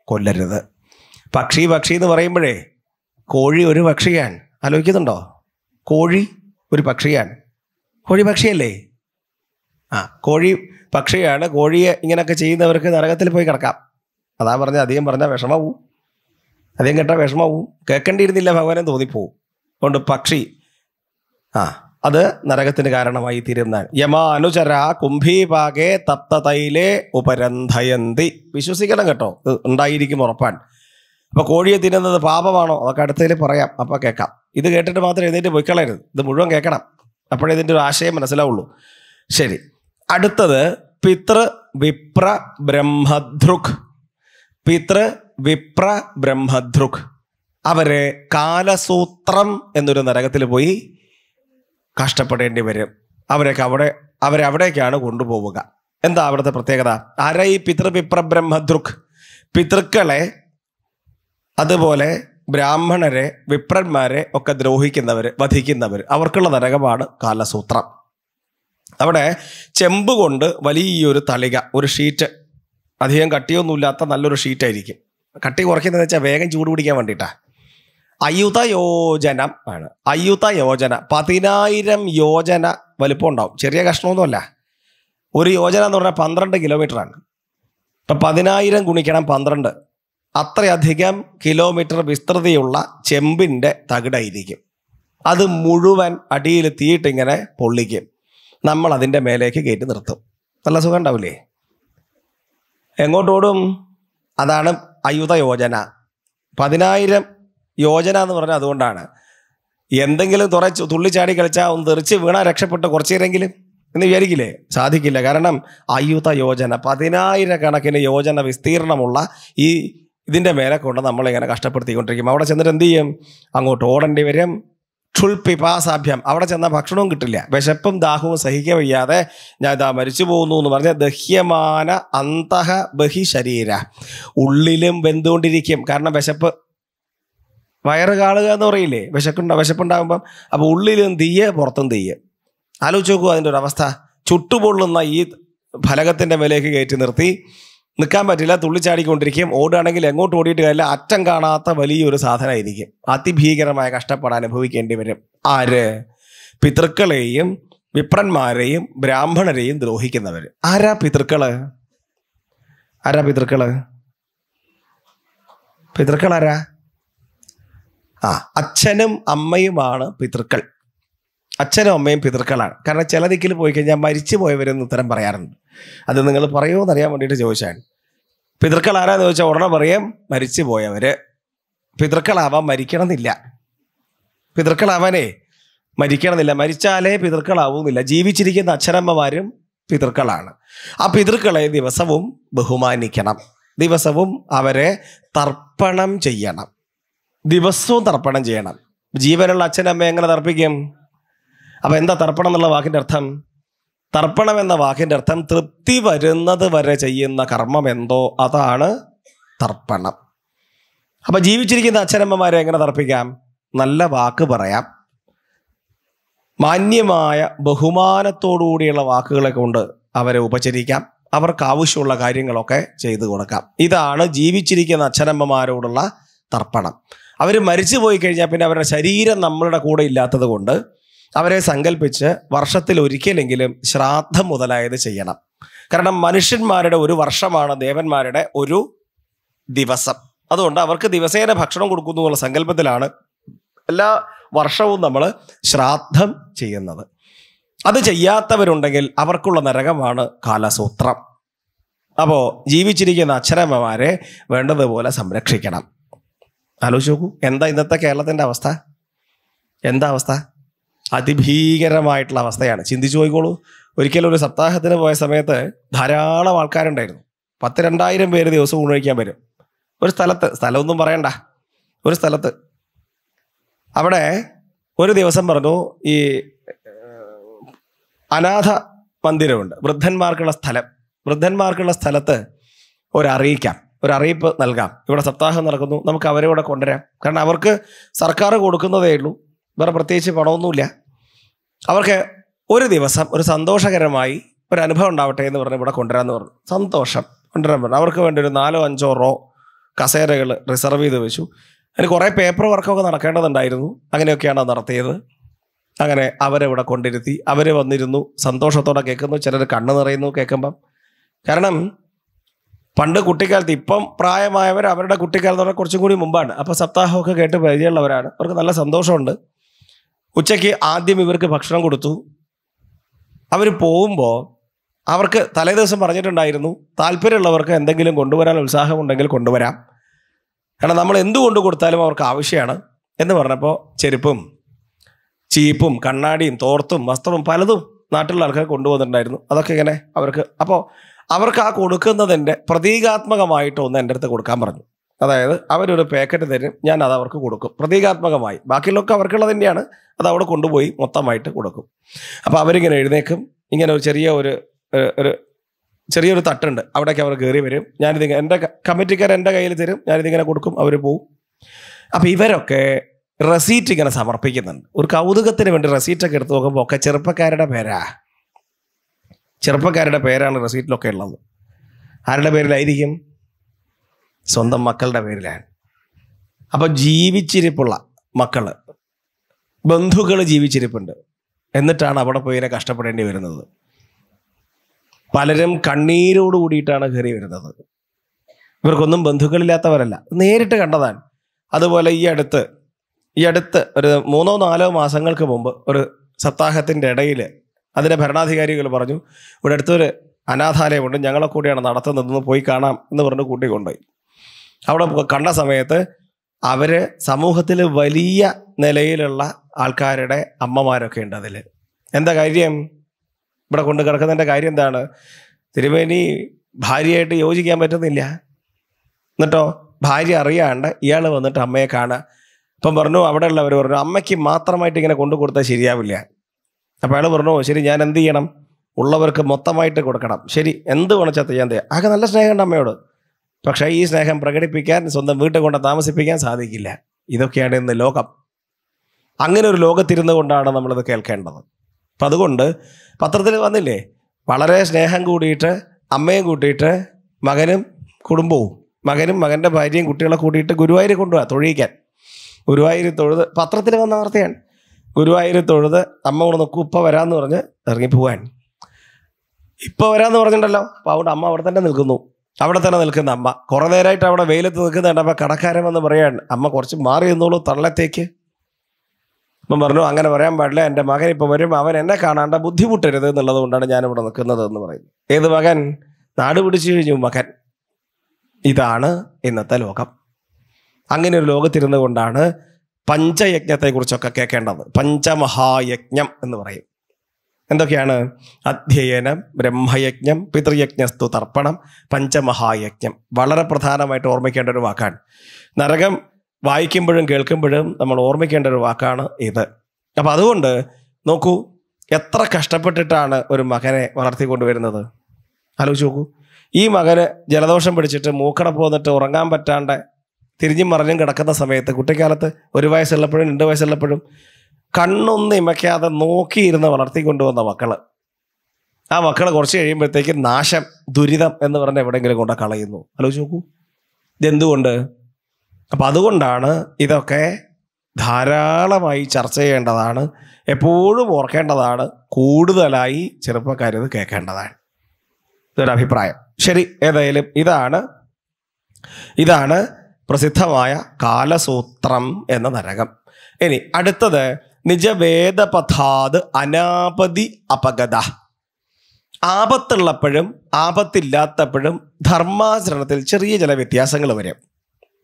കൊല്ലരുത്. പക്ഷി പക്ഷി എന്ന് പറയുമ്പോഴേ കോഴി ഒരു പക്ഷിയാണ്. ആലോചിക്കുന്നുണ്ടോ? കോഴി ഒരു പക്ഷിയാണ്. കോഴി പക്ഷിയല്ലേ? ആ കോഴി പക്ഷിയാണ്. കോഴിയെ ഇങ്ങനെയൊക്കെ ചെയ്യുന്നവർക്ക് നരകത്തിൽ പോയി കിടക്കാം. അതാ പറഞ്ഞ അധികം പറഞ്ഞാൽ വിഷമാവും. അധികം കേട്ടാൽ വിഷമാവും. കേൾക്കേണ്ടിയിരുന്നില്ല ഭഗവാനെ തോന്നിപ്പോവും. അതുകൊണ്ട് പക്ഷി ആ അത് നരകത്തിന് കാരണമായി തീരുന്നതാണ്. യമാനുചര കുംഭീപാകെ തപ്തതൈലേ ഉപരന്ധയന്തി വിശ്വസിക്കണം കേട്ടോ ഉണ്ടായിരിക്കും ഉറപ്പാൻ അപ്പൊ കോഴിയെ തിന്നുന്നത് പാപമാണോ? അതൊക്കെ അടുത്തതിൽ പറയാം അപ്പൊ കേൾക്കാം. ഇത് കേട്ടിട്ട് മാത്രം എഴുന്നേറ്റ് പൊയ്ക്കളയരുത്. ഇത് മുഴുവൻ കേൾക്കണം. അപ്പോഴേ ഇതിന്റെ ഒരു ആശയം മനസ്സിലാവുള്ളൂ. ശരി. അടുത്തത് പിതൃ വിപ്ര ബ്രഹ്മദ്രുക് പിതൃ വിപ്ര ബ്രഹ്മദ്രുക് അവരെ കാലസൂത്രം എന്നൊരു നരകത്തിൽ പോയി കഷ്ടപ്പെടേണ്ടി വരും. അവരൊക്കെ അവിടെ അവരെ അവിടേക്കാണ് കൊണ്ടുപോവുക. എന്താ അവിടുത്തെ പ്രത്യേകത? അരൈ ഈ പിതൃ ബ്രഹ്മദ്രുക് പിതൃക്കളെ അതുപോലെ ബ്രാഹ്മണരെ വിപ്രന്മാരെ ഒക്കെ ദ്രോഹിക്കുന്നവർ വധിക്കുന്നവർ അവർക്കുള്ള നരകമാണ് കാലസൂത്രം. അവിടെ ചെമ്പ് കൊണ്ട് വലിയൊരു തളിക ഒരു ഷീറ്റ്. അധികം കട്ടിയൊന്നുമില്ലാത്ത നല്ലൊരു ഷീറ്റായിരിക്കും. കട്ടി കുറയ്ക്കുന്നതെന്ന് വെച്ചാൽ വേഗം ചൂട് പിടിക്കാൻ വേണ്ടിയിട്ടാണ് അയുത യോജനം ആണ്. അയുത യോജന പതിനായിരം യോജന വലുപ്പം ഉണ്ടാവും ചെറിയ കഷ്ണമൊന്നുമല്ല. ഒരു യോജന എന്ന് പറഞ്ഞാൽ പന്ത്രണ്ട് കിലോമീറ്ററാണ്. ഇപ്പം പതിനായിരം ഗുണിക്കണം പന്ത്രണ്ട്. അത്രയധികം കിലോമീറ്റർ വിസ്തൃതിയുള്ള ചെമ്പിന്റെ തകിടായിരിക്കും. അത് മുഴുവൻ അടിയിൽ തീയിട്ടിങ്ങനെ പൊള്ളിക്കും. നമ്മൾ അതിന്റെ മേലേക്ക് കയറ്റി നിർത്തും. നല്ല സുഖം ഉണ്ടാവില്ലേ? എങ്ങോട്ടോടും? അതാണ് അയുധ യോജന പതിനായിരം യോജന എന്ന് പറഞ്ഞാൽ അതുകൊണ്ടാണ്. എന്തെങ്കിലും തുറ തുള്ളിച്ചാടി കളിച്ചാൽ ഒന്ന് തെറിച്ച് വീണാൽ രക്ഷപ്പെട്ട് കുറച്ചേരെങ്കിലും എന്ന് വിചാരിക്കില്ലേ? സാധിക്കില്ല. കാരണം അയ്യൂത യോജന പതിനായിരക്കണക്കിന് യോജന വിസ്തീർണമുള്ള ഈ ഇതിന്റെ മേലെ കൊണ്ട് നമ്മളിങ്ങനെ കഷ്ടപ്പെടുത്തിക്കൊണ്ടിരിക്കും. അവിടെ ചെന്നിട്ട് എന്ത് ചെയ്യും? അങ്ങോട്ട് ഓടേണ്ടി വരും. ക്ഷുൽപിപാസാഭ്യം. അവിടെ ചെന്നാൽ ഭക്ഷണവും കിട്ടില്ല. വിശപ്പും ദാഹവും സഹിക്കുക വയ്യാതെ ഞാൻ ഇതാ മരിച്ചു പോകുന്നു എന്ന് പറഞ്ഞാൽ ദഹ്യമാന അന്തഹ ബഹി ശരീര. ഉള്ളിലും വെന്തുകൊണ്ടിരിക്കും. കാരണം വിശപ്പ് വയറ് കാളുക എന്ന് പറയില്ലേ? വിശക്കുണ്ട വിശപ്പുണ്ടാകുമ്പം അപ്പോൾ ഉള്ളിലും തീയ പുറത്തും തീയ. ആലോചിച്ച് നോക്കുക അതിന്റെ ഒരു അവസ്ഥ ചുട്ടുപൊള്ളുന്ന ഈ ഫലകത്തിന്റെ മേലേക്ക് കയറ്റി നിർത്തി. നിൽക്കാൻ പറ്റില്ല തുള്ളിച്ചാടിക്കൊണ്ടിരിക്കും. ഓടുകയാണെങ്കിൽ എങ്ങോട്ട് ഓടിയിട്ട് കാര്യമില്ല. അറ്റം കാണാത്ത വലിയൊരു സാധനമായിരിക്കും. അതിഭീകരമായ കഷ്ടപ്പാട് അനുഭവിക്കേണ്ടി വരും. ആര്? പിതൃക്കളെയും വിപ്രന്മാരെയും ബ്രാഹ്മണരെയും ദ്രോഹിക്കുന്നവർ ആരാ പിതൃക്കൾ? ആരാ പിതൃക്കൾ? പിതൃക്കൾ ആരാ ആ അച്ഛനും അമ്മയുമാണ് പിതൃക്കൾ. അച്ഛനും അമ്മയും പിതൃക്കളാണ്. കാരണം ചില ദിക്കിൽ പോയി കഴിഞ്ഞാൽ മരിച്ചു പോയവരെന്ന് ഉത്തരം പറയാറുണ്ട്. അത് നിങ്ങൾ പറയുമോ എന്നറിയാൻ വേണ്ടിയിട്ട് ചോദിച്ചാണ്. പിതൃക്കൾ ആരാന്ന് ചോദിച്ചാൽ ഉടനെ പറയും മരിച്ചു പോയവർ പിതൃക്കളാവാൻ മരിക്കണമെന്നില്ല. പിതൃക്കളാവാനേ മരിക്കണമെന്നില്ല. മരിച്ചാലേ പിതൃക്കളാവുന്നില്ല. ജീവിച്ചിരിക്കുന്ന അച്ഛനമ്മമാരും പിതൃക്കളാണ്. ആ പിതൃക്കളെ ദിവസവും ബഹുമാനിക്കണം. ദിവസവും അവരെ തർപ്പണം ചെയ്യണം. ദിവസവും തർപ്പണം ചെയ്യണം. ജീവനുള്ള അച്ഛനമ്മ എങ്ങനെ തർപ്പിക്കും? അപ്പൊ എന്താ തർപ്പണം എന്നുള്ള വാക്കിന്റെ അർത്ഥം? തർപ്പണം എന്ന വാക്കിന്റെ അർത്ഥം തൃപ്തി വരുന്നത് വരെ ചെയ്യുന്ന കർമ്മം എന്തോ അതാണ് തർപ്പണം. അപ്പൊ ജീവിച്ചിരിക്കുന്ന അച്ഛനമ്മമാരെ എങ്ങനെ തർപ്പിക്കാം? നല്ല വാക്ക് പറയാം. മാന്യമായ ബഹുമാനത്തോടുകൂടിയുള്ള വാക്കുകളെ കൊണ്ട് അവരെ ഉപചരിക്കാം. അവർക്ക് ആവശ്യമുള്ള കാര്യങ്ങളൊക്കെ ചെയ്തു കൊടുക്കാം. ഇതാണ് ജീവിച്ചിരിക്കുന്ന അച്ഛനമ്മമാരോടുള്ള തർപ്പണം. അവർ മരിച്ചു പോയി കഴിഞ്ഞാൽ പിന്നെ അവരുടെ ശരീരം നമ്മളുടെ കൂടെ ഇല്ലാത്തത് കൊണ്ട് അവരെ സങ്കല്പിച്ച് വർഷത്തിൽ ഒരിക്കലെങ്കിലും ശ്രാദ്ധം മുതലായത് ചെയ്യണം. കാരണം മനുഷ്യന്മാരുടെ ഒരു വർഷമാണ് ദേവന്മാരുടെ ഒരു ദിവസം. അതുകൊണ്ട് അവർക്ക് ദിവസേന ഭക്ഷണം കൊടുക്കുന്നു എന്നുള്ള സങ്കല്പത്തിലാണ് എല്ലാ വർഷവും നമ്മൾ ശ്രാദ്ധം ചെയ്യുന്നത്. അത് ചെയ്യാത്തവരുണ്ടെങ്കിൽ അവർക്കുള്ള നരകമാണ് കാലസൂത്രം. അപ്പോൾ ജീവിച്ചിരിക്കുന്ന അച്ഛനമ്മമാരെ വേണ്ടതുപോലെ സംരക്ഷിക്കണം. ആലോചിച്ച് നോക്കൂ. എന്താ ഇന്നത്തെ കേരളത്തിന്റെ അവസ്ഥ? എന്താ അവസ്ഥ? അതിഭീകരമായിട്ടുള്ള അവസ്ഥയാണ്. ചിന്തിച്ചു പോയിക്കോളൂ ഒരിക്കലും ഒരു സപ്താഹത്തിന് പോയ സമയത്ത് ധാരാളം ആൾക്കാരുണ്ടായിരുന്നു. പത്ത് രണ്ടായിരം പേര് ദിവസം ഊണ് കഴിക്കാൻ വരും. ഒരു സ്ഥലത്ത് സ്ഥലമൊന്നും പറയണ്ട. ഒരു സ്ഥലത്ത്. അവിടെ ഒരു ദിവസം പറഞ്ഞു ഈ അനാഥ മന്ദിരമുണ്ട്. വൃദ്ധന്മാർക്കുള്ള സ്ഥലം. വൃദ്ധന്മാർക്കുള്ള സ്ഥലത്ത് ഒരറിയിക്കാം. ഒരു അറിയിപ്പ് നൽകാം. ഇവിടെ സപ്താഹം നടക്കുന്നു. നമുക്ക് അവരെ കൂടെ കൊണ്ടുവരാം. കാരണം അവർക്ക് സർക്കാർ കൊടുക്കുന്നതേ ഉള്ളൂ. വേറെ പ്രത്യേകിച്ച് പണമൊന്നുമില്ല. അവർക്ക് ഒരു ദിവസം ഒരു സന്തോഷകരമായി ഒരു അനുഭവം ഉണ്ടാവട്ടെ എന്ന് പറഞ്ഞ് ഇവിടെ കൊണ്ടുവരാമെന്ന് പറഞ്ഞു. സന്തോഷം കൊണ്ടുവരാൻ പറഞ്ഞു. അവർക്ക് വേണ്ടി ഒരു നാലോ അഞ്ചോ റോ കസേരകൾ റിസർവ് ചെയ്ത് വെച്ചു. അതിന് കുറേ പേപ്പർ വർക്കൊക്കെ നടക്കേണ്ടതുണ്ടായിരുന്നു. അങ്ങനെയൊക്കെയാണ് നടത്തിയത്. അങ്ങനെ അവരെ ഇവിടെ കൊണ്ടിരുത്തി. അവർ വന്നിരുന്നു. സന്തോഷത്തോടെ കേൾക്കുന്നു. ചിലർ കണ്ണ് നിറയുന്നു കേൾക്കുമ്പം. കാരണം പണ്ട് കുട്ടിക്കാലത്ത് ഇപ്പം പ്രായമായവർ അവരുടെ കുട്ടിക്കാലത്ത് പറഞ്ഞാൽ കുറച്ചും കൂടി മുമ്പാണ്. അപ്പോൾ സപ്താഹമൊക്കെ കേട്ട് പരിചയമുള്ളവരാണ്. അവർക്ക് നല്ല സന്തോഷമുണ്ട്. ഉച്ചയ്ക്ക് ആദ്യം ഇവർക്ക് ഭക്ഷണം കൊടുത്തു. അവർ പോകുമ്പോൾ അവർക്ക് തലേദിവസം പറഞ്ഞിട്ടുണ്ടായിരുന്നു താല്പര്യമുള്ളവർക്ക് എന്തെങ്കിലും കൊണ്ടുവരാൻ ഉത്സാഹമുണ്ടെങ്കിൽ കൊണ്ടുവരാം. കാരണം നമ്മൾ എന്ത് കൊണ്ടു കൊടുത്താലും അവർക്ക് ആവശ്യമാണ് എന്ന് പറഞ്ഞപ്പോൾ ചെരുപ്പും ചീപ്പും കണ്ണാടിയും തോർത്തും വസ്ത്രവും പലതും നാട്ടിലുള്ള ആൾക്കാർ കൊണ്ടുവന്നിട്ടുണ്ടായിരുന്നു അതൊക്കെ ഇങ്ങനെ അവർക്ക് അപ്പോൾ അവർക്ക് ആ കൊടുക്കുന്നതിന്റെ പ്രതീകാത്മകമായിട്ട് ഒന്ന് എന്റെ അടുത്ത് കൊടുക്കാൻ പറഞ്ഞു. അതായത് അവരൊരു പാക്കറ്റ് തരും ഞാൻ അത് അവർക്ക് കൊടുക്കും. പ്രതീകാത്മകമായി. ബാക്കിയുള്ളൊക്കെ അവർക്കുള്ളത് തന്നെയാണ് അത് അവിടെ കൊണ്ടുപോയി മൊത്തമായിട്ട് കൊടുക്കും. അപ്പോൾ അവരിങ്ങനെ എഴുന്നേക്കും. ഇങ്ങനെ ഒരു ചെറിയ ഒരു ഒരു- ചെറിയൊരു തട്ടുണ്ട്. അവിടേക്ക് അവർ കയറി വരും. ഞാനിത് എന്റെ കമ്മിറ്റിക്കാർ എന്റെ കയ്യിൽ തരും. ഞാനിതിങ്ങനെ കൊടുക്കും. അവർ പോവും. അപ്പോൾ ഇവരൊക്കെ റെസീറ്റ് ഇങ്ങനെ സമർപ്പിക്കുന്നുണ്ട്. ഒരു കൗതുകത്തിന് വേണ്ടി റെസീറ്റൊക്കെ എടുത്ത് നോക്കുമ്പോൾ ഒക്കെ ചെറുപ്പക്കാരുടെ പേരാ. ചെറുപ്പക്കാരുടെ പേരാണ് റെസീറ്റിലൊക്കെ ഉള്ളത്. ആരുടെ പേരിലായിരിക്കും? സ്വന്തം മക്കളുടെ പേരിലാണ്. അപ്പോൾ ജീവിച്ചിരിപ്പുള്ള മക്കൾ ബന്ധുക്കൾ ജീവിച്ചിരിപ്പുണ്ട്. എന്നിട്ടാണ് അവിടെ പോയി ഇതിനെ കഷ്ടപ്പെടേണ്ടി വരുന്നത്. പലരും കണ്ണീരോട് കൂടിയിട്ടാണ് കയറി വരുന്നത്. ഇവർക്കൊന്നും ബന്ധുക്കളില്ലാത്തവരല്ല. നേരിട്ട് കണ്ടതാണ്. അതുപോലെ ഈ അടുത്ത് ഈ അടുത്ത് ഒരു മൂന്നോ നാലോ മാസങ്ങൾക്ക് മുമ്പ് ഒരു സപ്താഹത്തിന്റെ ഇടയിൽ അതിന്റെ ഭരണാധികാരികൾ പറഞ്ഞു ഇവിടെ അടുത്തൊരു അനാഥാലയമുണ്ട് ഞങ്ങളെ കൂടിയാണ് നടത്തുന്നതെന്ന് പോയി കാണാം എന്ന് പറഞ്ഞ് കൂട്ടി കൊണ്ടുപോയി അവിടെ കണ്ട സമയത്ത് അവർ സമൂഹത്തിൽ വലിയ നിലയിലുള്ള ആൾക്കാരുടെ അമ്മമാരൊക്കെ ഉണ്ട് അതിൽ എന്താ കാര്യം? ഇവിടെ കൊണ്ട് കിടക്കുന്നതിന്റെ കാര്യം എന്താണ്? തിരുമേനി ഭാര്യയായിട്ട് യോജിക്കാൻ പറ്റുന്നില്ല. എന്നിട്ടോ ഭാര്യ അറിയാണ്ട് ഇയാൾ വന്നിട്ട് അമ്മയെ കാണുക അപ്പം പറഞ്ഞു അവിടെ ഉള്ളവർ പറഞ്ഞു അമ്മയ്ക്ക് മാത്രമായിട്ട് ഇങ്ങനെ കൊണ്ടു കൊടുത്താൽ ശരിയാവില്ല. അപ്പോൾ അയാൾ പറഞ്ഞു ശരി ഞാൻ എന്ത് ചെയ്യണം? ഉള്ളവർക്ക് മൊത്തമായിട്ട് കൊടുക്കണം. ശരി എന്ത് വേണച്ചാൽ ചെയ്യാൻ തയ്യാ. ആകെ നല്ല സ്നേഹമുണ്ട് അമ്മയോട്. പക്ഷേ ഈ സ്നേഹം പ്രകടിപ്പിക്കാൻ സ്വന്തം വീട്ടിൽ കൊണ്ട് താമസിപ്പിക്കാൻ സാധിക്കില്ല. ഇതൊക്കെയാണ് ഇന്ന് ലോകം. അങ്ങനെ ഒരു ലോകത്തിരുന്നു കൊണ്ടാണ് നമ്മളിത് കേൾക്കേണ്ടത്. അപ്പം അതുകൊണ്ട് പത്രത്തിൽ വന്നില്ലേ? വളരെ സ്നേഹം കൂടിയിട്ട് അമ്മയും കൂട്ടിയിട്ട് മകനും കുടുംബവും മകനും മകന്റെ ഭാര്യയും കുട്ടികളെ കൂട്ടിയിട്ട് ഗുരുവായൂർ കൊണ്ടുപോകാം തൊഴിയിക്കാൻ. ഗുരുവായൂർ തൊഴുത് പത്രത്തിൽ വന്ന വാർത്തയാണ്. ഗുരുവായൂർ തൊഴുത് അമ്മ കൂടെ നോക്കൂ ഇപ്പം വരാമെന്ന് പറഞ്ഞ് ഇറങ്ങി പോവാൻ. ഇപ്പം വരാമെന്ന് പറഞ്ഞിട്ടുണ്ടല്ലോ. അപ്പോൾ അവിടെ അമ്മ അവിടെ തന്നെ നിൽക്കുന്നു. അവിടെ തന്നെ നിൽക്കുന്ന അമ്മ. കുറേ നേരമായിട്ട് അവിടെ വെയിലത്ത് നിൽക്കുന്നുണ്ട് അപ്പോൾ കടക്കാരൻ വന്ന് പറയാൻ അമ്മ കുറച്ച് മാറി നിന്നോളൂ തള്ളത്തേക്ക്. അപ്പം പറഞ്ഞു അങ്ങനെ പറയാൻ പാടില്ല. എന്റെ മകൻ ഇപ്പോൾ വരും. അവൻ എന്നെ കാണാണ്ട ബുദ്ധിമുട്ടരുത് എന്നുള്ളത് കൊണ്ടാണ് ഞാനിവിടെ നിൽക്കുന്നത് എന്ന് പറയുന്നു. ഏത് മകൻ? നാട് പിടിച്ചു കഴിഞ്ഞു മകൻ. ഇതാണ് ഇന്നത്തെ ലോകം. അങ്ങനെ ഒരു ലോകത്തിരുന്നു കൊണ്ടാണ് പഞ്ചയജ്ഞത്തെക്കുറിച്ചൊക്കെ കേൾക്കേണ്ടത് പഞ്ചമഹായജ്ഞം എന്ന് പറയും. എന്തൊക്കെയാണ്? അധ്യയനം ബ്രഹ്മയജ്ഞം പിതൃയജ്ഞസ്തു തർപ്പണം പഞ്ചമഹായജ്ഞം. വളരെ പ്രധാനമായിട്ട് ഓർമ്മിക്കേണ്ട ഒരു വാക്കാണ്. നരകം വായിക്കുമ്പോഴും കേൾക്കുമ്പോഴും നമ്മൾ ഓർമ്മിക്കേണ്ട ഒരു വാക്കാണ് ഇത്. അപ്പം അതുകൊണ്ട് നോക്കൂ എത്ര കഷ്ടപ്പെട്ടിട്ടാണ് ഒരു മകനെ വളർത്തിക്കൊണ്ടുവരുന്നത്? ആലോചിച്ച് നോക്കൂ. ഈ മകന് ജലദോഷം പിടിച്ചിട്ട് മൂക്കട പോന്നിട്ട് ഉറങ്ങാൻ പറ്റാണ്ട് തിരിഞ്ഞും മറിഞ്ഞും കിടക്കുന്ന സമയത്ത് കുട്ടിക്കാലത്ത് ഒരു വയസ്സുള്ളപ്പോഴും രണ്ട് വയസ്സുള്ളപ്പോഴും കണ്ണൊന്നും ഇമയ്ക്കാതെ നോക്കിയിരുന്ന് വളർത്തിക്കൊണ്ടുവന്ന മക്കൾ. ആ മക്കൾ കുറച്ച് കഴിയുമ്പോഴത്തേക്ക് നാശം ദുരിതം എന്ന് പറഞ്ഞ് എവിടെയെങ്കിലും കൊണ്ട് കളയുന്നു. ആലോചിച്ച് നോക്കൂ. ഇതെന്തുകൊണ്ട്? അപ്പം അതുകൊണ്ടാണ് ഇതൊക്കെ ധാരാളമായി ചർച്ച ചെയ്യേണ്ടതാണ് എപ്പോഴും ഓർക്കേണ്ടതാണ് കൂടുതലായി ചെറുപ്പക്കാരിത് കേൾക്കേണ്ടതാണ്. ഇതൊരഭിപ്രായം. ശരി ഏതായാലും ഇതാണ് ഇതാണ് പ്രസിദ്ധമായ കാലസൂത്രം എന്ന നരകം. ഇനി അടുത്തത് നിജവേദപഥാത് അനാപതി അപഗത. ആപത്തുള്ളപ്പോഴും ആപത്തില്ലാത്തപ്പോഴും ധർമാചരണത്തിൽ ചെറിയ ചില വ്യത്യാസങ്ങൾ വരും.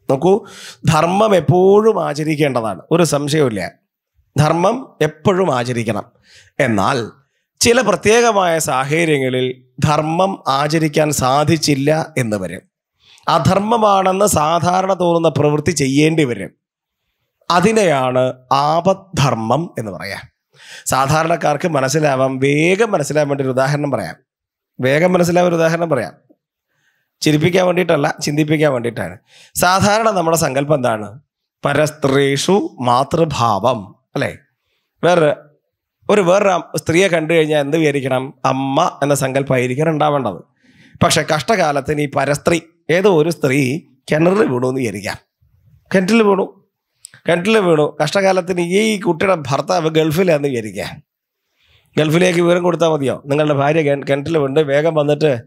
നോക്കൂ ധർമ്മം എപ്പോഴും ആചരിക്കേണ്ടതാണ്. ഒരു സംശയവുമില്ല. ധർമ്മം എപ്പോഴും ആചരിക്കണം. എന്നാൽ ചില പ്രത്യേകമായ സാഹചര്യങ്ങളിൽ ധർമ്മം ആചരിക്കാൻ സാധിച്ചില്ല എന്ന് വരും. അധർമ്മമാണെന്ന് സാധാരണ തോന്നുന്ന പ്രവൃത്തി ചെയ്യേണ്ടി വരും. അതിനെയാണ് ആപദ്ധർമ്മം എന്ന് പറയാം. സാധാരണക്കാർക്ക് മനസ്സിലാവാം വേഗം മനസ്സിലാവാൻ വേണ്ടി ഒരു ഉദാഹരണം പറയാം. വേഗം മനസ്സിലാവാൻ ഒരു ഉദാഹരണം പറയാം. ചിരിപ്പിക്കാൻ വേണ്ടിയിട്ടല്ല ചിന്തിപ്പിക്കാൻ വേണ്ടിയിട്ടാണ്. സാധാരണ നമ്മുടെ സങ്കല്പം എന്താണ്? പരസ്ത്രീഷു മാതൃഭാവം അല്ലേ? വേറെ ഒരു വേറൊരു സ്ത്രീയെ കണ്ടു കഴിഞ്ഞാൽ എന്ത് വിചാരിക്കണം? അമ്മ എന്ന സങ്കല്പമായിരിക്കണം ഉണ്ടാവേണ്ടത്. പക്ഷെ കഷ്ടകാലത്തിന് ഈ പരസ്ത്രീ ഏതോ ഒരു സ്ത്രീ കിണറിൽ വീണു എന്ന് വിചാരിക്കാം. കിണറ്റിൽ വീണു. കിണറ്റിൽ വീണു. കഷ്ടകാലത്തിന് ഈ കുട്ടിയുടെ ഭർത്താവ് ഗൾഫിലാന്ന് വിചാരിക്കാം. ഗൾഫിലേക്ക് വിവരം കൊടുത്താൽ മതിയോ? നിങ്ങളുടെ ഭാര്യ കിണ- കിണറ്റിൽ വീണ്ട് വേഗം വന്നിട്ട്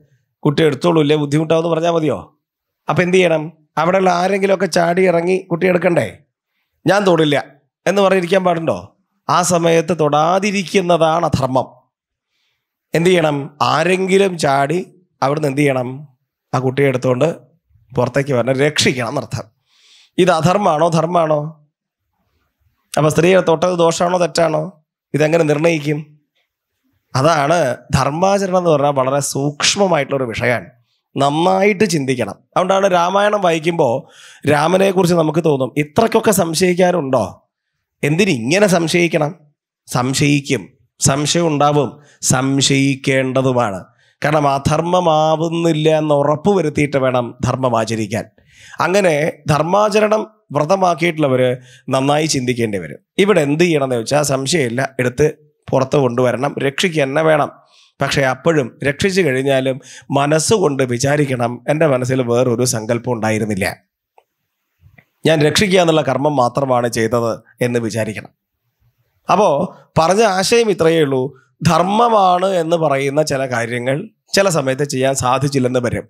കുട്ടി എടുത്തോളൂ ഇല്ലേ? ബുദ്ധിമുട്ടാവെന്ന് പറഞ്ഞാൽ മതിയോ? അപ്പം എന്ത് ചെയ്യണം? അവിടെയുള്ള ആരെങ്കിലുമൊക്കെ ചാടി ഇറങ്ങി കുട്ടി എടുക്കണ്ടേ? ഞാൻ തൊടില്ല. എന്ന് പറഞ്ഞിരിക്കാൻ പാടുണ്ടോ? ആ സമയത്ത് തൊടാതിരിക്കുന്നതാണ് അധർമ്മം. എന്ത് ചെയ്യണം? ആരെങ്കിലും ചാടി അവിടുന്ന് എന്ത് ചെയ്യണം? ആ കുട്ടിയെ എടുത്തുകൊണ്ട് പുറത്തേക്ക് വരണം രക്ഷിക്കണം എന്നർത്ഥം. ഇത് അധർമ്മമാണോ ധർമ്മമാണോ അപ്പം സ്ത്രീയെ തൊട്ടത് ദോഷമാണോ തെറ്റാണോ? ഇതെങ്ങനെ നിർണയിക്കും അതാണ് ധർമാചരണം എന്ന് പറഞ്ഞാൽ വളരെ സൂക്ഷ്മമായിട്ടുള്ളൊരു വിഷയമാണ്. നന്നായിട്ട് ചിന്തിക്കണം. അതുകൊണ്ടാണ് രാമായണം വായിക്കുമ്പോൾ രാമനെക്കുറിച്ച് നമുക്ക് തോന്നും ഇത്രയ്ക്കൊക്കെ സംശയിക്കാനുണ്ടോ എന്തിനിങ്ങനെ സംശയിക്കണം? സംശയിക്കും. സംശയം ഉണ്ടാവും. സംശയിക്കേണ്ടതുമാണ്. കാരണം അധർമ്മമാവുന്നില്ല എന്ന് ഉറപ്പ് വരുത്തിയിട്ട് വേണം ധർമ്മം ആചരിക്കാൻ. അങ്ങനെ ധർമാചരണം വ്രതമാക്കിയിട്ടുള്ളവർ നന്നായി ചിന്തിക്കേണ്ടി വരും. ഇവിടെ എന്ത് ചെയ്യണം എന്ന് വെച്ചാൽ സംശയമില്ല. എടുത്ത് പുറത്ത് കൊണ്ടുവരണം. രക്ഷിക്കുക തന്നെ വേണം. പക്ഷേ അപ്പോഴും രക്ഷിച്ചു കഴിഞ്ഞാലും മനസ്സുകൊണ്ട് വിചാരിക്കണം. എന്റെ മനസ്സിൽ വേറൊരു സങ്കല്പം ഉണ്ടായിരുന്നില്ല. ഞാൻ രക്ഷിക്കുക എന്നുള്ള കർമ്മം മാത്രമാണ് ചെയ്തത് എന്ന് വിചാരിക്കണം. അപ്പോൾ പറഞ്ഞ ആശയം ഇത്രയേ ഉള്ളൂ. ധർമ്മമാണ് എന്ന് പറയുന്ന ചില കാര്യങ്ങൾ ചില സമയത്ത് ചെയ്യാൻ സാധിച്ചില്ലെന്ന് വരും.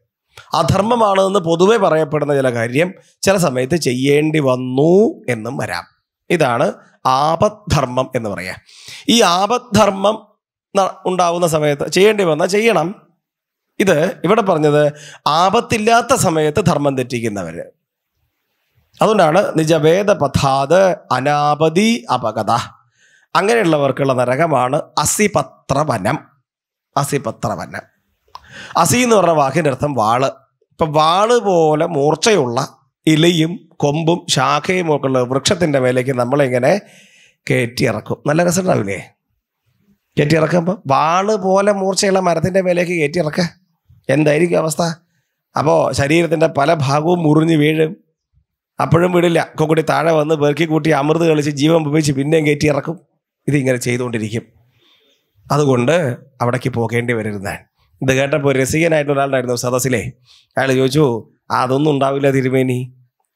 അധർമ്മമാണ് എന്ന് പൊതുവെ പറയപ്പെടുന്ന ചില കാര്യം ചില സമയത്ത് ചെയ്യേണ്ടി വന്നു എന്നും വരാം. ഇതാണ് ആപദ്ധർമ്മം എന്ന് പറയാം. ഈ ആപദ്ധർമ്മം ഉണ്ടാവുന്ന സമയത്ത് ചെയ്യേണ്ടി വന്നാൽ ചെയ്യണം. ഇത് ഇവിടെ പറഞ്ഞത് ആപത്തില്ലാത്ത സമയത്ത് ധർമ്മം തെറ്റിക്കുന്നവർ. അതുകൊണ്ടാണ് നിജവേദ പഥാത് അനാപതി അപകത അങ്ങനെയുള്ളവർക്കുള്ള നരകമാണ് അസിപത്രവനം. അസിപത്രവനം. അസി എന്ന് പറഞ്ഞ വാക്കിന്റെ അർത്ഥം വാൾ. ഇപ്പം വാൾ പോലെ മൂർച്ചയുള്ള ഇലയും കൊമ്പും ശാഖയും ഒക്കെ ഉള്ള വൃക്ഷത്തിന്റെ മേലേക്ക് നമ്മളിങ്ങനെ കയറ്റി ഇറക്കും നല്ല രസം ഉണ്ടാവില്ലേ കയറ്റി ഇറക്കുമ്പോൾ വാൾ പോലെ മൂർച്ചയുള്ള മരത്തിന്റെ മേലേക്ക് കയറ്റി ഇറക്കുക എന്തായിരിക്കും അവസ്ഥ? അപ്പോൾ ശരീരത്തിന്റെ പല ഭാഗവും മുറിഞ്ഞ് വീഴും. അപ്പോഴും വിടില്ല. കൊക്കുടി താഴെ വന്ന് പെറുക്കി കൂട്ടി അമൃത് കളിച്ച് ജീവൻ ഉപയോഗിച്ച് പിന്നെയും കയറ്റി ഇറക്കും ഇതിങ്ങനെ ചെയ്തുകൊണ്ടിരിക്കും. അതുകൊണ്ട് അവിടേക്ക് പോകേണ്ടി വരുന്നതാണ്. ഇത് കേട്ടപ്പോൾ രസികനായിട്ട് ഒരാളുണ്ടായിരുന്നു സദസ്സിലെ. അയാൾ ചോദിച്ചു "ആ, അതൊന്നും ഉണ്ടാവില്ല തിരുമേനി.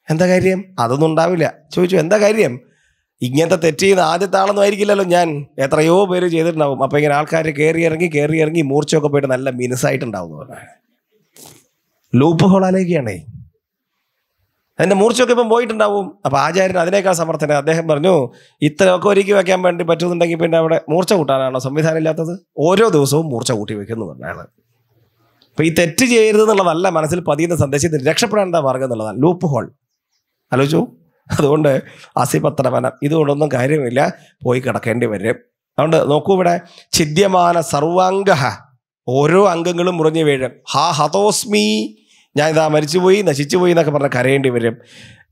എന്താ കാര്യം? അതൊന്നും ഉണ്ടാവില്ല. ചോദിച്ചു എന്താ കാര്യം? ഇങ്ങനത്തെ തെറ്റ് ചെയ്യുന്ന ആദ്യത്തെ ആളൊന്നും ആയിരിക്കില്ലല്ലോ ഞാൻ. എത്രയോ പേര് ചെയ്തിട്ടുണ്ടാവും. അപ്പം ഇങ്ങനെ ആൾക്കാർ കയറി ഇറങ്ങി കയറി ഇറങ്ങി മൂർച്ചയൊക്കെ പോയിട്ട് നല്ല മിനുസായിട്ടുണ്ടാവും ലൂപ്പ് ഹോളാലേക്കാണേ അതിന്റെ മൂർച്ചയൊക്കെ ഇപ്പം പോയിട്ടുണ്ടാവും. അപ്പോൾ ആചാര്യൻ അതിനേക്കാൾ സമർത്ഥന അദ്ദേഹം പറഞ്ഞു ഇത്രയൊക്കെ ഒരുക്കി വെക്കാൻ വേണ്ടി പറ്റുന്നുണ്ടെങ്കിൽ പിന്നെ അവിടെ മൂർച്ച കൂട്ടാനാണോ സംവിധാനം ഇല്ലാത്തത്? ഓരോ ദിവസവും മൂർച്ച കൂട്ടി വെക്കുന്നു പറഞ്ഞാണ് അപ്പം ഈ തെറ്റ് ചെയ്യരുത് എന്നുള്ളതല്ല മനസ്സിൽ പതിയുന്ന സന്ദേശം രക്ഷപ്പെടാൻ എന്താ മാർഗം എന്നുള്ളതാണ്. ലൂപ്പ് ഹോൾ ആലോചിച്ചു? അതുകൊണ്ട് അസിപത്രവനം ഇതുകൊണ്ടൊന്നും കാര്യമില്ല. പോയി കിടക്കേണ്ടി വരും. അതുകൊണ്ട് നോക്കൂ ഇവിടെ. ഛിദ്യമാന സർവാംഗ ഓരോ അംഗങ്ങളും മുറിഞ്ഞു വീഴും. ഹാ ഹതോസ്മി ഞാൻ ഇതാ മരിച്ചുപോയി നശിച്ചുപോയി എന്നൊക്കെ പറഞ്ഞ് കരയേണ്ടി വരും.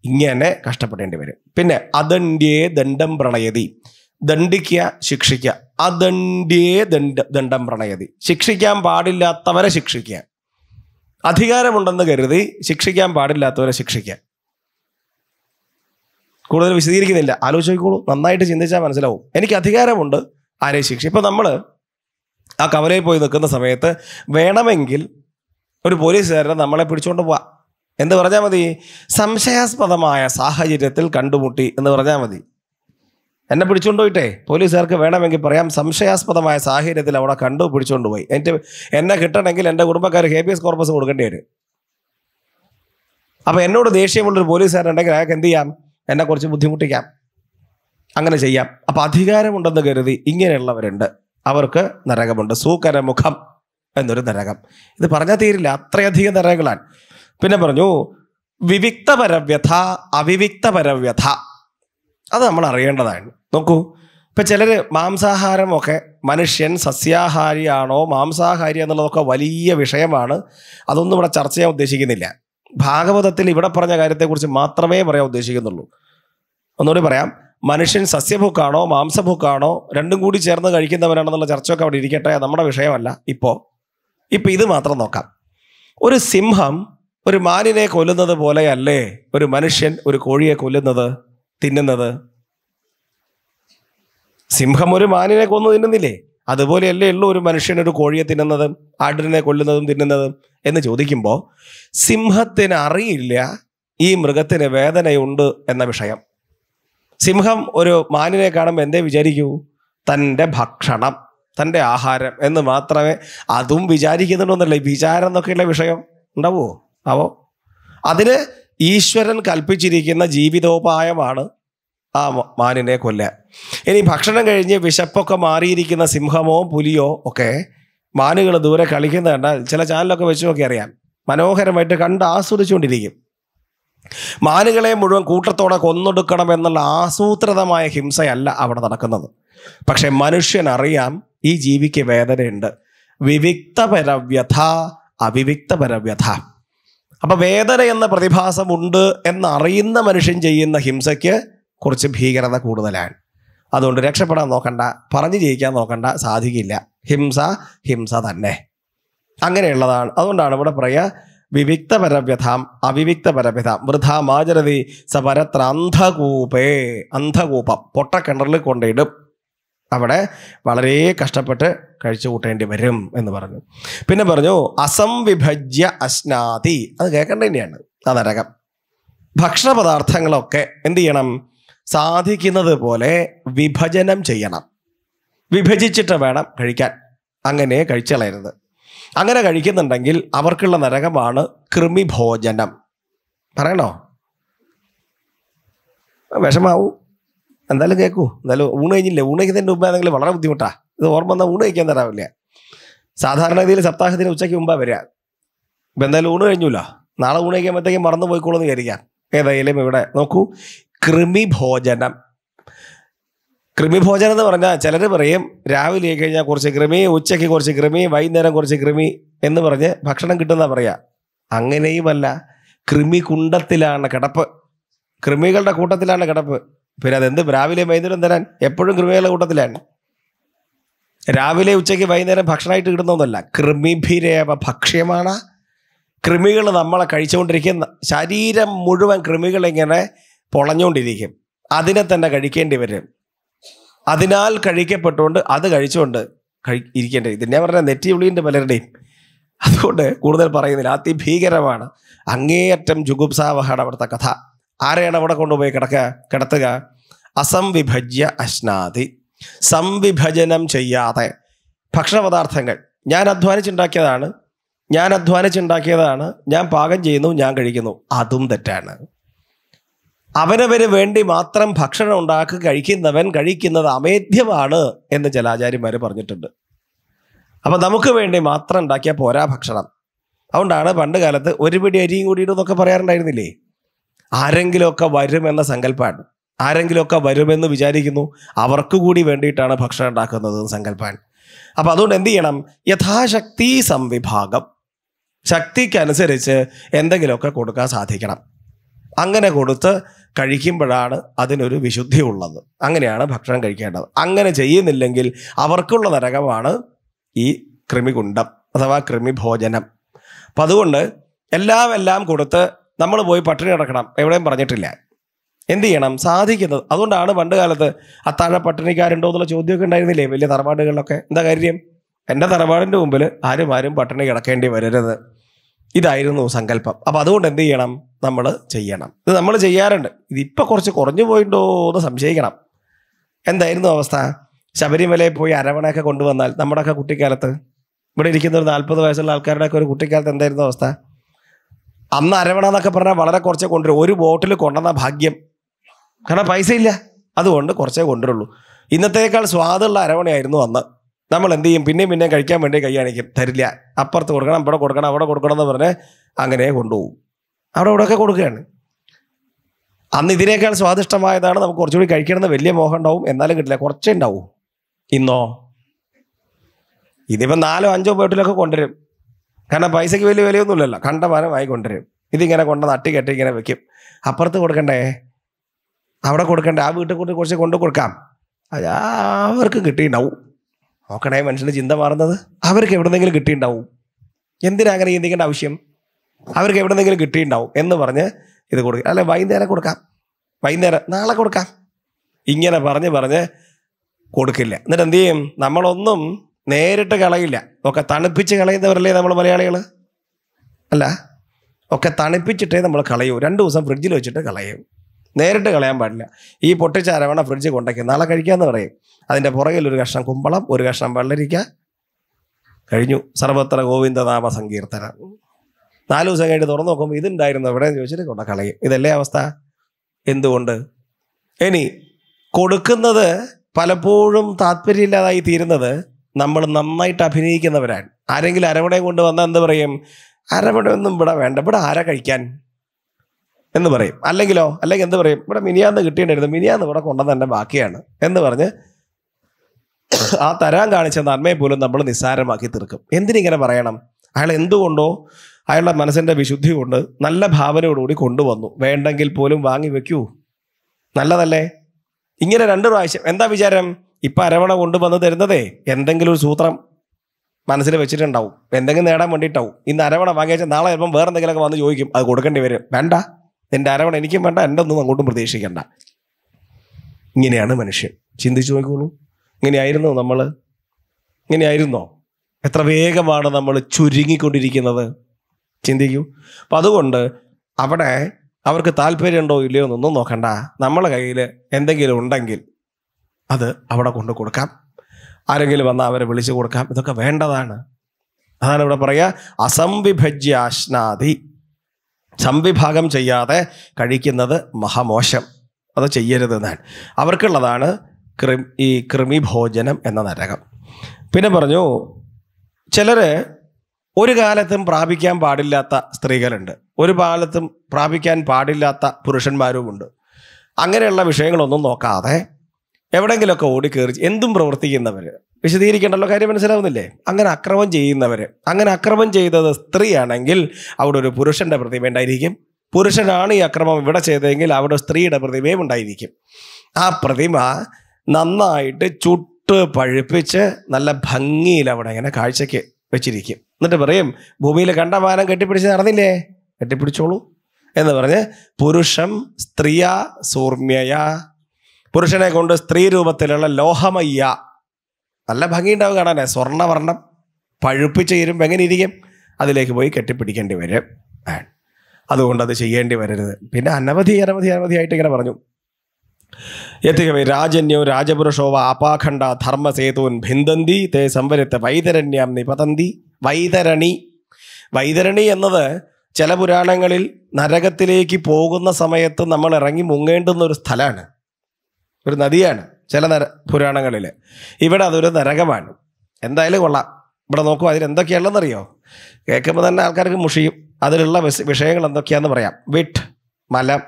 ഇങ്ങനെ കഷ്ടപ്പെടേണ്ടി വരും. പിന്നെ അദണ്ഡ്യേ ദണ്ഡം പ്രണയതി. ദണ്ഡിക്കുക ശിക്ഷിക്കുക അദണ്ഡ്യേ ദണ്ഡ ദണ്ഡം പ്രണയതി. ശിക്ഷിക്കാൻ പാടില്ലാത്തവരെ ശിക്ഷിക്കുക അധികാരമുണ്ടെന്ന് കരുതി ശിക്ഷിക്കാൻ പാടില്ലാത്തവരെ ശിക്ഷിക്കുക കൂടുതൽ വിശദീകരിക്കുന്നില്ല. ആലോചിക്കോളൂ നന്നായിട്ട് ചിന്തിച്ചാൽ മനസ്സിലാവും. എനിക്ക് അധികാരമുണ്ട് ആരെ ശിക്ഷ ഇപ്പം നമ്മൾ ആ കവലയിൽ പോയി നിൽക്കുന്ന സമയത്ത് വേണമെങ്കിൽ ഒരു പോലീസുകാരനെ നമ്മളെ പിടിച്ചുകൊണ്ട് പോവാം. എന്ന് പറഞ്ഞാൽ മതി. സംശയാസ്പദമായ സാഹചര്യത്തിൽ കണ്ടുമുട്ടി എന്ന് പറഞ്ഞാൽ മതി. എന്നെ പിടിച്ചുകൊണ്ട് പോയിട്ടേ. പോലീസുകാർക്ക് വേണമെങ്കിൽ പറയാം സംശയാസ്പദമായ സാഹചര്യത്തിൽ അവിടെ കണ്ടു പിടിച്ചുകൊണ്ട് പോയി. എന്റെ എന്നെ കിട്ടണമെങ്കിൽ എന്റെ കുടുംബക്കാർ ഹേബിയസ് കോർപ്പസ് കൊടുക്കേണ്ടി വരും. അപ്പോൾ എന്നോട് ദേഷ്യമുള്ളൊരു പോലീസുകാരുണ്ടെങ്കിൽ അയാൾക്ക് എന്ത് ചെയ്യാം? എന്നെ കുറച്ച് ബുദ്ധിമുട്ടിക്കാം. അങ്ങനെ ചെയ്യാം. അപ്പം അധികാരമുണ്ടെന്ന് കരുതി ഇങ്ങനെയുള്ളവരുണ്ട്. അവർക്ക് നരകമുണ്ട്. സൂക്കരമുഖം. എന്നൊരു നരകം. ഇത് പറഞ്ഞാൽ തീരില്ല. അത്രയധികം നരകങ്ങളാണ്. പിന്നെ പറഞ്ഞു വിവിക്തപരവ്യഥ അവിവിക്തപരവ്യഥ. അത് നമ്മൾ അറിയേണ്ടതാണ്. നോക്കൂ ഇപ്പൊ ചിലർ മാംസാഹാരമൊക്കെ മനുഷ്യൻ സസ്യാഹാരിയാണോ മാംസാഹാരി എന്നുള്ളതൊക്കെ വലിയ വിഷയമാണ്. അതൊന്നും ഇവിടെ ചർച്ച ചെയ്യാൻ ഉദ്ദേശിക്കുന്നില്ല. ഭാഗവതത്തിൽ ഇവിടെ പറഞ്ഞ കാര്യത്തെക്കുറിച്ച് മാത്രമേ പറയാൻ ഉദ്ദേശിക്കുന്നുള്ളൂ. ഒന്നുകൂടി പറയാം. മനുഷ്യൻ സസ്യഭുക്കാണോ മാംസഭുക്കാണോ രണ്ടും കൂടി ചേർന്ന് കഴിക്കുന്നവനാണെന്നുള്ള ചർച്ചയൊക്കെ അവിടെ ഇരിക്കട്ടെ നമ്മുടെ വിഷയമല്ല. ഇപ്പോൾ ഇപ്പം ഇത് മാത്രം നോക്കാം. ഒരു സിംഹം ഒരു മാനിനെ കൊല്ലുന്നത് പോലെയല്ലേ ഒരു മനുഷ്യൻ ഒരു കോഴിയെ കൊല്ലുന്നത് തിന്നുന്നത്? സിംഹം ഒരു മാനിനെ കൊന്നു തിന്നുന്നില്ലേ? അതുപോലെയല്ലേ ഉള്ളൂ ഒരു മനുഷ്യൻ ഒരു കോഴിയെ തിന്നുന്നതും ആടിനെ കൊല്ലുന്നതും തിന്നുന്നതും എന്ന് ചോദിക്കുമ്പോൾ സിംഹത്തിന് അറിയില്ല ഈ മൃഗത്തിന് വേദനയുണ്ട് എന്ന വിഷയം. സിംഹം ഒരു മാനിനെ കാണുമ്പോൾ എന്തേ വിചാരിക്കൂ? തന്റെ ഭക്ഷണം. തന്റെ ആഹാരം എന്ന് മാത്രമേ അതും വിചാരിക്കുന്നുണ്ടെന്നല്ലേ വിചാരം എന്നൊക്കെയുള്ള വിഷയം ഉണ്ടാവുമോ ആവോ? അതിന് ഈശ്വരൻ കൽപ്പിച്ചിരിക്കുന്ന ജീവിതോപായമാണ് ആ മാനിനെ കൊല്ലാൻ ഇനി ഭക്ഷണം കഴിഞ്ഞ് വിശപ്പൊക്കെ മാറിയിരിക്കുന്ന സിംഹമോ പുലിയോ ഒക്കെ മാനുകൾ ദൂരെ കളിക്കുന്ന കണ്ടാൽ ചില ചാനലൊക്കെ വെച്ച് നോക്കി അറിയാം. മനോഹരമായിട്ട് കണ്ട് ആസ്വദിച്ചുകൊണ്ടിരിക്കും. മാനുകളെ മുഴുവൻ കൂട്ടത്തോടെ കൊന്നൊടുക്കണം എന്നുള്ള ആസൂത്രിതമായ ഹിംസയല്ല അവിടെ നടക്കുന്നത്. പക്ഷെ മനുഷ്യൻ അറിയാം ഈ ജീവിക്ക് വേദനയുണ്ട്. വിവിക്തപരവ്യഥ അവിവിക്തപരവ്യഥ. അപ്പൊ വേദന എന്ന പ്രതിഭാസമുണ്ട് എന്നറിയുന്ന മനുഷ്യൻ ചെയ്യുന്ന ഹിംസയ്ക്ക് കുറച്ച് ഭീകരത കൂടുതലാണ്. അതുകൊണ്ട് രക്ഷപ്പെടാൻ നോക്കണ്ട പറഞ്ഞു ജയിക്കാൻ നോക്കണ്ട സാധിക്കില്ല. ഹിംസ ഹിംസ തന്നെ. അങ്ങനെയുള്ളതാണ്. അതുകൊണ്ടാണ് ഇവിടെ പറയുക വിവിക്ത പരവ്യഥാം അവിവിക്ത പരവ്യഥാം വൃഥാ മാചരതി സപരത്ര അന്ധകൂപേ അന്ധകൂപം. പൊട്ടക്കിണറിൽ കൊണ്ടിടും. അവിടെ വളരെ കഷ്ടപ്പെട്ട് കഴിച്ചു കൂട്ടേണ്ടി വരും എന്ന് പറഞ്ഞു. പിന്നെ പറഞ്ഞു അസംവിഭജ്യ അശ്നാതി അത് കേൾക്കേണ്ട തന്നെയാണ് ആ നരകം. ഭക്ഷണ പദാർത്ഥങ്ങളൊക്കെ എന്ത് ചെയ്യണം? സാധിക്കുന്നത് പോലെ വിഭജനം ചെയ്യണം. വിഭജിച്ചിട്ട് വേണം കഴിക്കാൻ. അങ്ങനെ കഴിച്ചളയരുത്. അങ്ങനെ കഴിക്കുന്നുണ്ടെങ്കിൽ അവർക്കുള്ള നരകമാണ് കൃമിഭോജനം. പറയണോ? വിഷമാവൂ. എന്തായാലും കേൾക്കൂ എന്തായാലും ഊണ് കഴിഞ്ഞില്ലേ? ഊണ് കഴിക്കുന്നതിന് മുമ്പ് ആണെങ്കിൽ വളരെ ബുദ്ധിമുട്ടാണ് ഇത് ഓർമ്മ വന്നാൽ ഊണ് കഴിക്കാൻ തരാവില്ല സാധാരണ രീതിയിൽ സപ്താഹത്തിന് ഉച്ചയ്ക്ക് മുമ്പാ വരിക. ഇപ്പം എന്തായാലും ഊണ് കഴിഞ്ഞൂല? നാളെ ഊണ് കഴിക്കുമ്പോഴത്തേക്കും മറന്നു പോയിക്കോളൂ എന്ന് വിചാരിക്കാം. ഏതായാലും ഇവിടെ നോക്കൂ. കൃമിഭോജനം. കൃമിഭോജനം എന്ന് പറഞ്ഞാൽ ചിലർ പറയും രാവിലെ കഴിഞ്ഞാൽ കുറച്ച് കൃമി ഉച്ചയ്ക്ക് കുറച്ച് കൃമി വൈകുന്നേരം കുറച്ച് കൃമി എന്ന് പറഞ്ഞ് ഭക്ഷണം കിട്ടുന്ന പറയാ. അങ്ങനെയുമല്ല കൃമി കുണ്ടത്തിലാണ് കിടപ്പ്. കൃമികളുടെ കൂട്ടത്തിലാണ് കിടപ്പ്. പിന്നെ അതെന്ത്? രാവിലെ വൈകുന്നേരം തരാൻ. എപ്പോഴും കൃമികളുടെ കൂട്ടത്തിലാണ്. രാവിലെ ഉച്ചയ്ക്ക് വൈകുന്നേരം ഭക്ഷണമായിട്ട് കിട്ടുന്നൊന്നുമല്ല കൃമിഭിരേവ ഭക്ഷ്യമാണ്. കൃമികൾ നമ്മളെ കഴിച്ചുകൊണ്ടിരിക്കുന്ന ശരീരം മുഴുവൻ കൃമികൾ ഇങ്ങനെ പൊളഞ്ഞുകൊണ്ടിരിക്കും. അതിനെ തന്നെ കഴിക്കേണ്ടി വരും. അതിനാൽ കഴിക്കപ്പെട്ടുകൊണ്ട് അത് കഴിച്ചുകൊണ്ട് കഴി ഇരിക്കേണ്ടി ഇത് ഞാൻ പറഞ്ഞ നെറ്റി ഉളിയുണ്ട് പലരുടെയും. അതുകൊണ്ട് കൂടുതൽ പറയുന്നില്ല. അതിഭീകരമാണ്. അങ്ങേയറ്റം ജുഗുപ്സാവഹാണ് അവിടുത്തെ കഥ. ആരെയാണ് അവിടെ കൊണ്ടുപോയി കിടക്കുക കിടത്തുക? അസംവിഭജ്യ അശ്നാതി സംവിഭജനം ചെയ്യാതെ. ഭക്ഷണപദാർത്ഥങ്ങൾ. ഞാൻ അധ്വാനിച്ചുണ്ടാക്കിയതാണ്. ഞാൻ അധ്വാനിച്ചുണ്ടാക്കിയതാണ്. ഞാൻ പാകം ചെയ്യുന്നു ഞാൻ കഴിക്കുന്നു. അതും തെറ്റാണ്. അവനവന് വേണ്ടി മാത്രം ഭക്ഷണം ഉണ്ടാക്കി കഴിക്കുന്നവൻ കഴിക്കുന്നത് അമേധ്യമാണ് എന്ന് ചില ആചാര്യന്മാർ പറഞ്ഞിട്ടുണ്ട്. അപ്പം നമുക്ക് വേണ്ടി മാത്രം ഉണ്ടാക്കിയ പോരാ ഭക്ഷണം. അതുകൊണ്ടാണ് പണ്ട് കാലത്ത് ഒരു പിടി അരിയും കൂടിയിടുന്നൊക്കെ പറയാറുണ്ടായിരുന്നില്ലേ? ആരെങ്കിലുമൊക്കെ വരുമെന്ന സങ്കല്പമാണ് ആരെങ്കിലുമൊക്കെ വരുമെന്ന് വിചാരിക്കുന്നു. അവർക്ക് കൂടി വേണ്ടിയിട്ടാണ് ഭക്ഷണം ഉണ്ടാക്കുന്നത് സങ്കല്പാണ്. അപ്പം അതുകൊണ്ട് എന്ത് ചെയ്യണം? യഥാശക്തി സംവിഭാഗം ശക്തിക്കനുസരിച്ച് എന്തെങ്കിലുമൊക്കെ കൊടുക്കാൻ സാധിക്കണം. അങ്ങനെ കൊടുത്ത് കഴിക്കുമ്പോഴാണ് അതിനൊരു വിശുദ്ധി ഉള്ളത്. അങ്ങനെയാണ് ഭക്ഷണം കഴിക്കേണ്ടത്. അങ്ങനെ ചെയ്യുന്നില്ലെങ്കിൽ അവർക്കുള്ള നരകമാണ് ഈ കൃമികുണ്ടം അഥവാ കൃമിഭോജനം. അപ്പം അതുകൊണ്ട് എല്ലാം എല്ലാം കൊടുത്ത് നമ്മൾ പോയി പട്ടിണി കിടക്കണം. എവിടെയും പറഞ്ഞിട്ടില്ല. എന്ത് ചെയ്യണം? സാധിക്കുന്നത്. അതുകൊണ്ടാണ് പണ്ട് കാലത്ത് അത്താഴ പട്ടിണിക്കാരുണ്ടോ എന്നുള്ള ചോദ്യമൊക്കെ ഉണ്ടായിരുന്നില്ലേ? വലിയ തറവാടുകളിലൊക്കെ. എന്താ കാര്യം? എന്റെ തറവാടിന്റെ മുമ്പിൽ ആരും ആരും പട്ടിണി കിടക്കേണ്ടി വരരുത്. ഇതായിരുന്നു സങ്കല്പം. അപ്പം അതുകൊണ്ട് എന്ത് ചെയ്യണം? നമ്മൾ ചെയ്യണം. ഇത് നമ്മൾ ചെയ്യാറുണ്ട്. ഇതിപ്പോൾ കുറച്ച് കുറഞ്ഞു പോയിട്ടോ എന്ന് സംശയിക്കണം. എന്തായിരുന്നു അവസ്ഥ? ശബരിമലയിൽ പോയി അരവണയൊക്കെ കൊണ്ടുവന്നാൽ നമ്മുടെയൊക്കെ കുട്ടിക്കാലത്ത് ഇവിടെ ഇരിക്കുന്ന ഒരു നാൽപ്പത് വയസ്സുള്ള ആൾക്കാരുടെയൊക്കെ ഒരു കുട്ടിക്കാലത്ത് എന്തായിരുന്നു അവസ്ഥ? അന്ന് അരവണ എന്നൊക്കെ പറഞ്ഞാൽ വളരെ കുറച്ചേ കൊണ്ടുവരും. ഒരു ബോട്ടിൽ കൊണ്ടുവന്ന ഭാഗ്യം. കാരണം പൈസ ഇല്ല അതുകൊണ്ട് കുറച്ചേ കൊണ്ടുവരുള്ളൂ. ഇന്നത്തേക്കാൾ സ്വാദുള്ള അരവണയായിരുന്നു അന്ന്. നമ്മൾ എന്ത് ചെയ്യും? പിന്നെയും പിന്നെയും കഴിക്കാൻ വേണ്ടി കൈ തരില്ല. അപ്പുറത്ത് കൊടുക്കണം ഇവിടെ കൊടുക്കണം അവിടെ കൊടുക്കണം എന്ന് പറഞ്ഞ് അങ്ങനെ കൊണ്ടുപോകും. അവിടെ ഇവിടെയൊക്കെ കൊടുക്കുകയാണ്. അന്ന് ഇതിനേക്കാൾ സ്വാദിഷ്ടമായതാണ് നമുക്ക് കുറച്ചുകൂടി കഴിക്കണമെന്ന് വലിയ മോഹം ഉണ്ടാവും. എന്നാലും കിട്ടില്ല. കുറച്ചേ ഉണ്ടാവും. ഇന്നോ? ഇതിപ്പോൾ നാലോ അഞ്ചോ ബോട്ടിലൊക്കെ കൊണ്ടുവരും. കാരണം പൈസയ്ക്ക് വലിയ വിലയൊന്നുമില്ലല്ലോ. കണ്ടമാനം വായി കൊണ്ടുവരും ഇതിങ്ങനെ കൊണ്ട് നട്ടി കെട്ടി ഇങ്ങനെ വെക്കും. അപ്പുറത്ത് കൊടുക്കണ്ടേ? അവിടെ കൊടുക്കണ്ടേ? ആ വീട്ടിൽ കൊണ്ട് കുറച്ച് കൊണ്ട് കൊടുക്കാം. അവർക്ക് കിട്ടിയിട്ടുണ്ടാവും. നോക്കണേ മനുഷ്യന് ചിന്ത മാറുന്നത്. അവർക്ക് എവിടെന്നെങ്കിലും കിട്ടിയിട്ടുണ്ടാവും. എന്തിനാ അങ്ങനെ ചിന്തിക്കേണ്ട ആവശ്യം? അവർക്ക് എവിടെന്നെങ്കിലും കിട്ടിയിട്ടുണ്ടാവും എന്ന് പറഞ്ഞ് ഇത് കൊടുക്കുക അല്ലെ വൈകുന്നേരം കൊടുക്കാം. വൈകുന്നേരം നാളെ കൊടുക്കാം. ഇങ്ങനെ പറഞ്ഞ് പറഞ്ഞ് കൊടുക്കില്ല. എന്നിട്ട് എന്ത് ചെയ്യും? നമ്മളൊന്നും നേരിട്ട് കളയില്ല. ഒക്കെ തണുപ്പിച്ച് കളയുന്നവരല്ലേ നമ്മൾ മലയാളികൾ അല്ല ഒക്കെ തണുപ്പിച്ചിട്ടേ നമ്മൾ കളയൂ. രണ്ട് ദിവസം ഫ്രിഡ്ജിൽ വെച്ചിട്ട് കളയൂ. നേരിട്ട് കളയാൻ പാടില്ല. ഈ പൊട്ടിച്ചാരവണ ഫ്രിഡ്ജ് കൊണ്ടേക്കും നാളെ കഴിക്കാമെന്ന് പറയും. അതിന്റെ പുറകിൽ ഒരു കഷ്ണം കുമ്പളം ഒരു കഷ്ണം വെള്ളരിക്ക. കഴിഞ്ഞു. സർവത്ര ഗോവിന്ദനാമ സങ്കീർത്തനം. നാല് ദിവസം കഴിഞ്ഞ് തുറന്നു നോക്കുമ്പോൾ ഇതുണ്ടായിരുന്നു എവിടെയെന്ന് ചോദിച്ചിട്ട് കൊണ്ട കളയും. ഇതല്ലേ അവസ്ഥ? എന്തുകൊണ്ട്? ഇനി കൊടുക്കുന്നത് പലപ്പോഴും താല്പര്യമില്ലാതായി തീരുന്നത് നമ്മൾ നന്നായിട്ട് അഭിനയിക്കുന്നവരാണ്. ആരെങ്കിലും അരവണയും കൊണ്ട് വന്നാൽ എന്ത് പറയും? അരവണയൊന്നും ഇവിടെ വേണ്ട. ഇവിടെ ആരാ കഴിക്കാൻ? എന്ന് പറയും. അല്ലെങ്കിലോ? അല്ലെങ്കിൽ എന്ത് പറയും? ഇവിടെ മിനിയാന്ന് കിട്ടിയിട്ടുണ്ടായിരുന്നു. മിനിയാന്ന് ഇവിടെ കൊണ്ടുവന്ന ബാക്കിയാണ്. എന്ന് പറഞ്ഞ് ആ തരാൻ കാണിച്ച നന്മയെ പോലും നമ്മൾ നിസ്സാരമാക്കി തീർക്കും. എന്തിനിങ്ങനെ പറയണം? അയാൾ എന്തുകൊണ്ടോ അയാളുടെ മനസ്സിന്റെ വിശുദ്ധി കൊണ്ട് നല്ല ഭാവനയോടുകൂടി കൊണ്ടുവന്നു. വേണ്ടെങ്കിൽ പോലും വാങ്ങി വെക്കൂ. നല്ലതല്ലേ? ഇങ്ങനെ രണ്ട് പ്രാവശ്യം. എന്താ വിചാരം? ഇപ്പം അരവണ കൊണ്ടുവന്ന് തരുന്നതേ എന്തെങ്കിലും ഒരു സൂത്രം മനസ്സിൽ വെച്ചിട്ടുണ്ടാവും. എന്തെങ്കിലും നേടാൻ വേണ്ടിയിട്ടാവും. ഇന്ന് അരവണ വാങ്ങിയാൽ നാളെ ചിലപ്പം വേറെ എന്തെങ്കിലുമൊക്കെ വന്ന് ചോദിക്കും അത് കൊടുക്കേണ്ടി വരും. വേണ്ട. നിന്റെ അരവണ എനിക്കും വേണ്ട എന്റെ ഒന്നും അങ്ങോട്ടും പ്രതീക്ഷിക്കണ്ട. ഇങ്ങനെയാണ് മനുഷ്യൻ. ചിന്തിച്ചു നോക്കിക്കോളൂ. ഇങ്ങനെയായിരുന്നു നമ്മൾ ഇങ്ങനെയായിരുന്നോ? എത്ര വേഗമാണ് നമ്മൾ ചുരുങ്ങിക്കൊണ്ടിരിക്കുന്നത്? ചിന്തിക്കൂ. അപ്പം അതുകൊണ്ട് അവിടെ അവർക്ക് താല്പര്യമുണ്ടോ ഇല്ലയോ എന്നൊന്നും നോക്കണ്ട. നമ്മളെ കയ്യിൽ എന്തെങ്കിലും ഉണ്ടെങ്കിൽ അത് അവിടെ കൊണ്ട് കൊടുക്കാം. ആരെങ്കിലും വന്നാൽ അവരെ വിളിച്ചു കൊടുക്കാം. ഇതൊക്കെ വേണ്ടതാണ്. അതാണ് ഇവിടെ പറയുക അസംവിഭജ്യാശ്നാദി സംവിഭാഗം ചെയ്യാതെ കഴിക്കുന്നത് മഹാമോശം. അത് ചെയ്യരുത് എന്നാണ്. അവർക്കുള്ളതാണ് കൃ ഈ കൃമിഭോജനം എന്ന നരകം. പിന്നെ പറഞ്ഞു ചിലർ ഒരു കാലത്തും പ്രാപിക്കാൻ പാടില്ലാത്ത സ്ത്രീകളുണ്ട്. ഒരു കാലത്തും പ്രാപിക്കാൻ പാടില്ലാത്ത പുരുഷന്മാരുമുണ്ട്. അങ്ങനെയുള്ള വിഷയങ്ങളൊന്നും നോക്കാതെ എവിടെങ്കിലുമൊക്കെ ഓടിക്കേറി എന്തും പ്രവർത്തിക്കുന്നവർ വിശദീകരിക്കേണ്ടല്ലോ കാര്യം മനസ്സിലാവുന്നില്ലേ? അങ്ങനെ അക്രമം ചെയ്യുന്നവർ അങ്ങനെ അക്രമം ചെയ്തത് സ്ത്രീയാണെങ്കിൽ അവിടെ ഒരു പുരുഷന്റെ പ്രതിമ ഉണ്ടായിരിക്കും. പുരുഷനാണ് ഈ അക്രമം ഇവിടെ ചെയ്തതെങ്കിൽ അവിടെ സ്ത്രീയുടെ പ്രതിമയും ഉണ്ടായിരിക്കും. ആ പ്രതിമ നന്നായിട്ട് ചുട്ട് പഴുപ്പിച്ച് നല്ല ഭംഗിയിൽ അവിടെ ഇങ്ങനെ കാഴ്ചയ്ക്ക് വെച്ചിരിക്കും. എന്നിട്ട് പറയും ഭൂമിയിൽ കണ്ട മാനം കെട്ടിപ്പിടിച്ച് നടന്നില്ലേ? കെട്ടിപ്പിടിച്ചോളൂ. എന്ന് പറഞ്ഞ് പുരുഷം സ്ത്രീയ സൂർമ്യയ പുരുഷനെ കൊണ്ട് സ്ത്രീ രൂപത്തിലുള്ള ലോഹമയ്യ. നല്ല ഭംഗിയുണ്ടാവും കാണാനേ സ്വർണവർണം പഴുപ്പിച്ച് ചേരുമ്പോൾ എങ്ങനെ ഇരിക്കും അതിലേക്ക് പോയി കെട്ടിപ്പിടിക്കേണ്ടി വരും. അതുകൊണ്ട് അത് ചെയ്യേണ്ടി വരരുത്. പിന്നെ അനവധി അനവധി അനവധിയായിട്ട് ഇങ്ങനെ പറഞ്ഞു. യത്തികവി രാജന്യോ രാജപുരുഷോ ആപാഖണ്ഡ ധർമ്മസേതുൻ ഭിന്ദന്തി തേ സംവരത്തെ വൈതരണ്യാം നിപതന്തി. വൈതരണി. വൈതരണി എന്നത് ചില പുരാണങ്ങളിൽ നരകത്തിലേക്ക് പോകുന്ന സമയത്ത് നമ്മൾ ഇറങ്ങി മുങ്ങേണ്ടുന്ന ഒരു സ്ഥലമാണ്. ഒരു നദിയാണ് ചില നര പുരാണങ്ങളിൽ ഇവിടെ അതൊരു നരകമാണ്. എന്തായാലും കൊള്ളാം. ഇവിടെ നോക്കുമ്പോൾ അതിൽ എന്തൊക്കെയാണെന്നറിയോ? കേൾക്കുമ്പോൾ തന്നെ ആൾക്കാർക്ക് മുഷിയും. അതിലുള്ള വിഷ- വിഷയങ്ങൾ എന്തൊക്കെയാണെന്ന് പറയാം. വിട്ട് മലം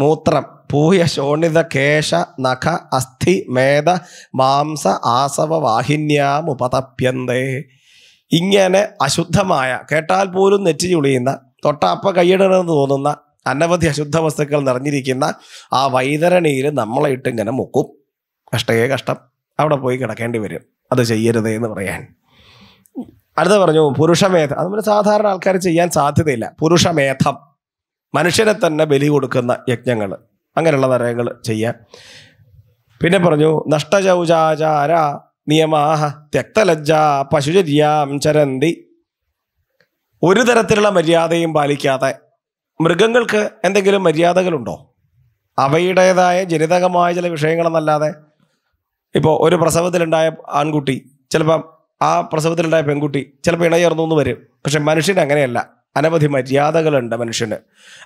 മൂത്രം പൂയ ശോണിത കേശ നഖ അസ്ഥി മേധ മാംസ ആസവ വാഹിന്യാം ഉപതപ്യന്തേ. ഇങ്ങനെ അശുദ്ധമായ കേട്ടാൽ പോലും നെറ്റി ചുളിയുന്ന തൊട്ടപ്പ കൈയിടണമെന്ന് തോന്നുന്ന അനവധി അശുദ്ധ വസ്തുക്കൾ നിറഞ്ഞിരിക്കുന്ന ആ വൈതരണിയിൽ നമ്മളെ ഇട്ട് ഇങ്ങനെ മുക്കും. കഷ്ടയെ കഷ്ടം. അവിടെ പോയി കിടക്കേണ്ടി വരും. അത് ചെയ്യരുത് എന്ന് പറയാൻ. അടുത്ത പറഞ്ഞു പുരുഷമേധം. അത് സാധാരണ ആൾക്കാർ ചെയ്യാൻ സാധ്യതയില്ല. പുരുഷമേധം. മനുഷ്യനെ തന്നെ ബലി കൊടുക്കുന്ന യജ്ഞങ്ങൾ അങ്ങനെയുള്ള നരകങ്ങൾ ചെയ്യാം പിന്നെ പറഞ്ഞു നഷ്ടചൗചാചാര നിയമാഹ ത്യക്തലജ്ജ പശുചര്യാം ചരന്തി. ഒരു തരത്തിലുള്ള മര്യാദയും പാലിക്കാതെ മൃഗങ്ങൾക്ക് എന്തെങ്കിലും മര്യാദകളുണ്ടോ? അവയുടേതായ ജനിതകമായ ചില വിഷയങ്ങളെന്നല്ലാതെ. ഇപ്പോൾ ഒരു പ്രസവത്തിലുണ്ടായ ആൺകുട്ടി ചിലപ്പം ആ പ്രസവത്തിലുണ്ടായ പെൺകുട്ടി ചിലപ്പോൾ ഇണയർന്നു എന്ന് വരും. പക്ഷെ മനുഷ്യൻ അങ്ങനെയല്ല. അനവധി മര്യാദകളുണ്ട് മനുഷ്യന്.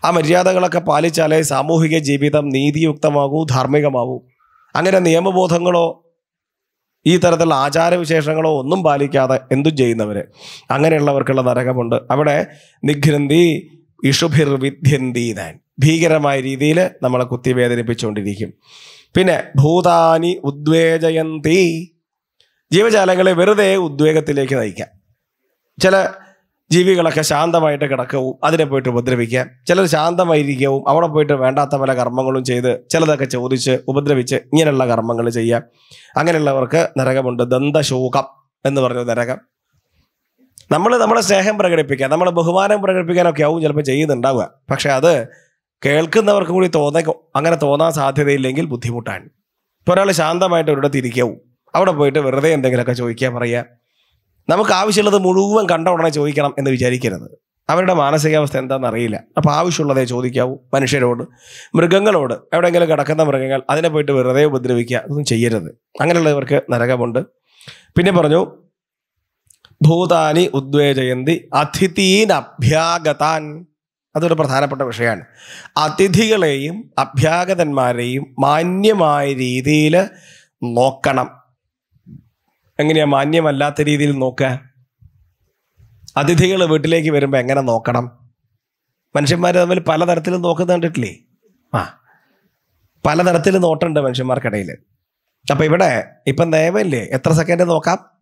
ആ മര്യാദകളൊക്കെ പാലിച്ചാലേ സാമൂഹിക ജീവിതം നീതിയുക്തമാകൂ ധാർമ്മികമാകൂ അങ്ങനെ നിയമബോധങ്ങളോ ഈ തരത്തിലുള്ള ആചാരവിശേഷങ്ങളോ ഒന്നും പാലിക്കാതെ എന്തും ചെയ്യുന്നവർ അങ്ങനെയുള്ളവർക്കുള്ള നരകമുണ്ട്. അവിടെ നിഘ്നന്തി ഇഷുഭിർ വിദ്യന്തീതാൻ ഭീകരമായ രീതിയിൽ നമ്മളെ കുത്തി വേദനിപ്പിച്ചുകൊണ്ടിരിക്കും പിന്നെ ഭൂതാനി ഉദ്വേജയന്തി. ജീവജാലങ്ങളെ വെറുതെ ഉദ്വേഗത്തിലേക്ക് നയിക്കാം. ചില ജീവികളൊക്കെ ശാന്തമായിട്ട് കിടക്കവും അതിനെ പോയിട്ട് ഉപദ്രവിക്കാം ചിലർ ശാന്തമായിരിക്കവും അവിടെ പോയിട്ട് വേണ്ടാത്ത പല കർമ്മങ്ങളും ചെയ്ത് ചിലതൊക്കെ ചോദിച്ച് ഉപദ്രവിച്ച് ഇങ്ങനെയുള്ള കർമ്മങ്ങൾ ചെയ്യാം അങ്ങനെയുള്ളവർക്ക് നരകമുണ്ട്. ദന്തശോകം എന്ന് പറഞ്ഞ നരകം. നമ്മൾ നമ്മളെ സ്നേഹം പ്രകടിപ്പിക്കാൻ നമ്മളെ ബഹുമാനം പ്രകടിപ്പിക്കാനൊക്കെ ആവും ചിലപ്പോൾ ചെയ്യുന്നുണ്ടാവുക. പക്ഷെ അത് കേൾക്കുന്നവർക്ക് കൂടി തോന്നേ അങ്ങനെ തോന്നാൻ സാധ്യതയില്ലെങ്കിൽ ബുദ്ധിമുട്ടാണ്. ഇപ്പോൾ ഒരാൾ ശാന്തമായിട്ട് ഒരിടത്ത് ഇരിക്കാവും. അവിടെ പോയിട്ട് വെറുതെ എന്തെങ്കിലുമൊക്കെ ചോദിക്കാൻ പറയുക. നമുക്ക് ആവശ്യമുള്ളത് മുഴുവൻ കണ്ട ഉടനെ ചോദിക്കണം എന്ന് വിചാരിക്കരുത്. അവരുടെ മാനസികാവസ്ഥ എന്താണെന്ന് അറിയില്ല. അപ്പോൾ ആവശ്യമുള്ളതേ ചോദിക്കാവൂ മനുഷ്യരോട്. മൃഗങ്ങളോട് എവിടെയെങ്കിലും കിടക്കുന്ന മൃഗങ്ങൾ അതിനെ പോയിട്ട് വെറുതെ ഉപദ്രവിക്കുക അതൊന്നും ചെയ്യരുത്. അങ്ങനെയുള്ളവർക്ക് നരകമുണ്ട്. പിന്നെ പറഞ്ഞു ഭൂതാനി ഉദ്വേജയന്തി അതിഥീൻ അഭ്യാഗതാൻ അതൊരു പ്രധാനപ്പെട്ട വിഷയമാണ്. അതിഥികളെയും അഭ്യാഗതന്മാരെയും മാന്യമായ രീതിയിൽ നോക്കണം. എങ്ങനെയാ മാന്യമല്ലാത്ത രീതിയിൽ നോക്കുക? അതിഥികൾ വീട്ടിലേക്ക് വരുമ്പോൾ എങ്ങനെ നോക്കണം? മനുഷ്യന്മാർ തമ്മിൽ പലതരത്തിൽ നോക്കുന്ന കണ്ടിട്ടില്ലേ? ആ പലതരത്തിൽ നോട്ടുണ്ട് മനുഷ്യന്മാർക്കിടയിൽ അപ്പോൾ ഇവിടെ ഇപ്പം നിയമമില്ലേ എത്ര സെക്കൻഡ് നോക്കാം?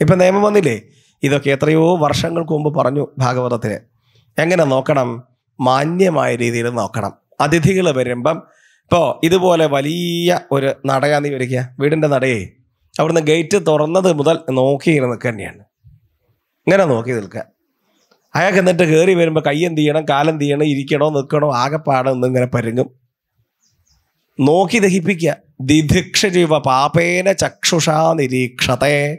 ഇപ്പൊ നിയമം വന്നില്ലേ? ഇതൊക്കെ എത്രയോ വർഷങ്ങൾക്ക് മുമ്പ് പറഞ്ഞു ഭാഗവതത്തിന് എങ്ങനെ നോക്കണം? മാന്യമായ രീതിയിൽ നോക്കണം. അതിഥികൾ വരുമ്പം ഇപ്പോൾ ഇതുപോലെ വലിയ ഒരു നടയാന്നി വരിക. വീടിന്റെ നടയേ. അവിടുന്ന് ഗേറ്റ് തുറന്നത് മുതൽ നോക്കി നിൽക്കുക തന്നെയാണ് ഇങ്ങനെ നോക്കി നിൽക്കുക. അയാൾക്ക് എന്നിട്ട് കയറി വരുമ്പോൾ കൈ എന്ത് ചെയ്യണം കാലെന്ത് ചെയ്യണം ഇരിക്കണോ നിൽക്കണോ ആകെപ്പാടോ എന്നിങ്ങനെ പരുങ്ങും. നോക്കി ദഹിപ്പിക്കുക. ദിധിക്ഷ ജീവ പാപേന ചക്ഷുഷാ നിരീക്ഷത്തെ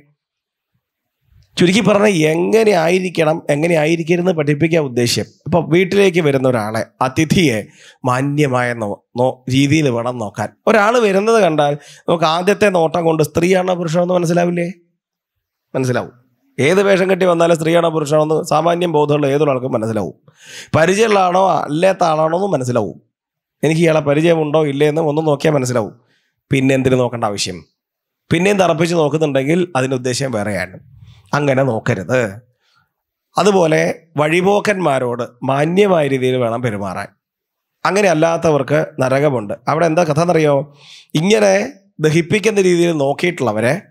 ചുരുക്കി പറഞ്ഞാൽ എങ്ങനെ ആയിരിക്കണം എങ്ങനെ ആയിരിക്കരുതെന്ന് പഠിപ്പിക്കാൻ ഉദ്ദേശ്യം. അപ്പൊ വീട്ടിലേക്ക് വരുന്ന ഒരാളെ അതിഥിയെ മാന്യമായ നോ രീതിയിൽ വേണം നോക്കാൻ. ഒരാൾ വരുന്നത് കണ്ടാൽ നമുക്ക് ആദ്യത്തെ നോട്ടം കൊണ്ട് സ്ത്രീയാണോ പുരുഷനെന്ന് മനസ്സിലാവില്ലേ? മനസ്സിലാവും. ഏത് വേഷം കെട്ടി വന്നാലും സ്ത്രീയാണോ പുരുഷനാണോ എന്ന് സാമാന്യം ബോധമുള്ള ഏതൊരാൾക്കും മനസ്സിലാവും. പരിചയമുള്ള ആണോ അല്ലാത്ത ആളാണോ എന്ന് മനസ്സിലാവും. എനിക്ക് ഇയാളെ പരിചയമുണ്ടോ ഇല്ലേ എന്ന് ഒന്ന് നോക്കിയാൽ മനസ്സിലാവും. പിന്നെ എന്തിനു നോക്കേണ്ട ആവശ്യം? പിന്നെയും തറപ്പിച്ച് നോക്കുന്നുണ്ടെങ്കിൽ അതിന്റെ ഉദ്ദേശം വേറെയാണ്. അങ്ങനെ നോക്കരുത്. അതുപോലെ വഴിപോക്കന്മാരോട് മാന്യമായ രീതിയിൽ വേണം പെരുമാറാൻ. അങ്ങനെ അല്ലാത്തവർക്ക് നരകമുണ്ട്. അവിടെ എന്താ കഥ എന്നറിയോ ഇങ്ങനെ ദഹിപ്പിക്കുന്ന രീതിയിൽ നോക്കിയിട്ടുള്ളവരെ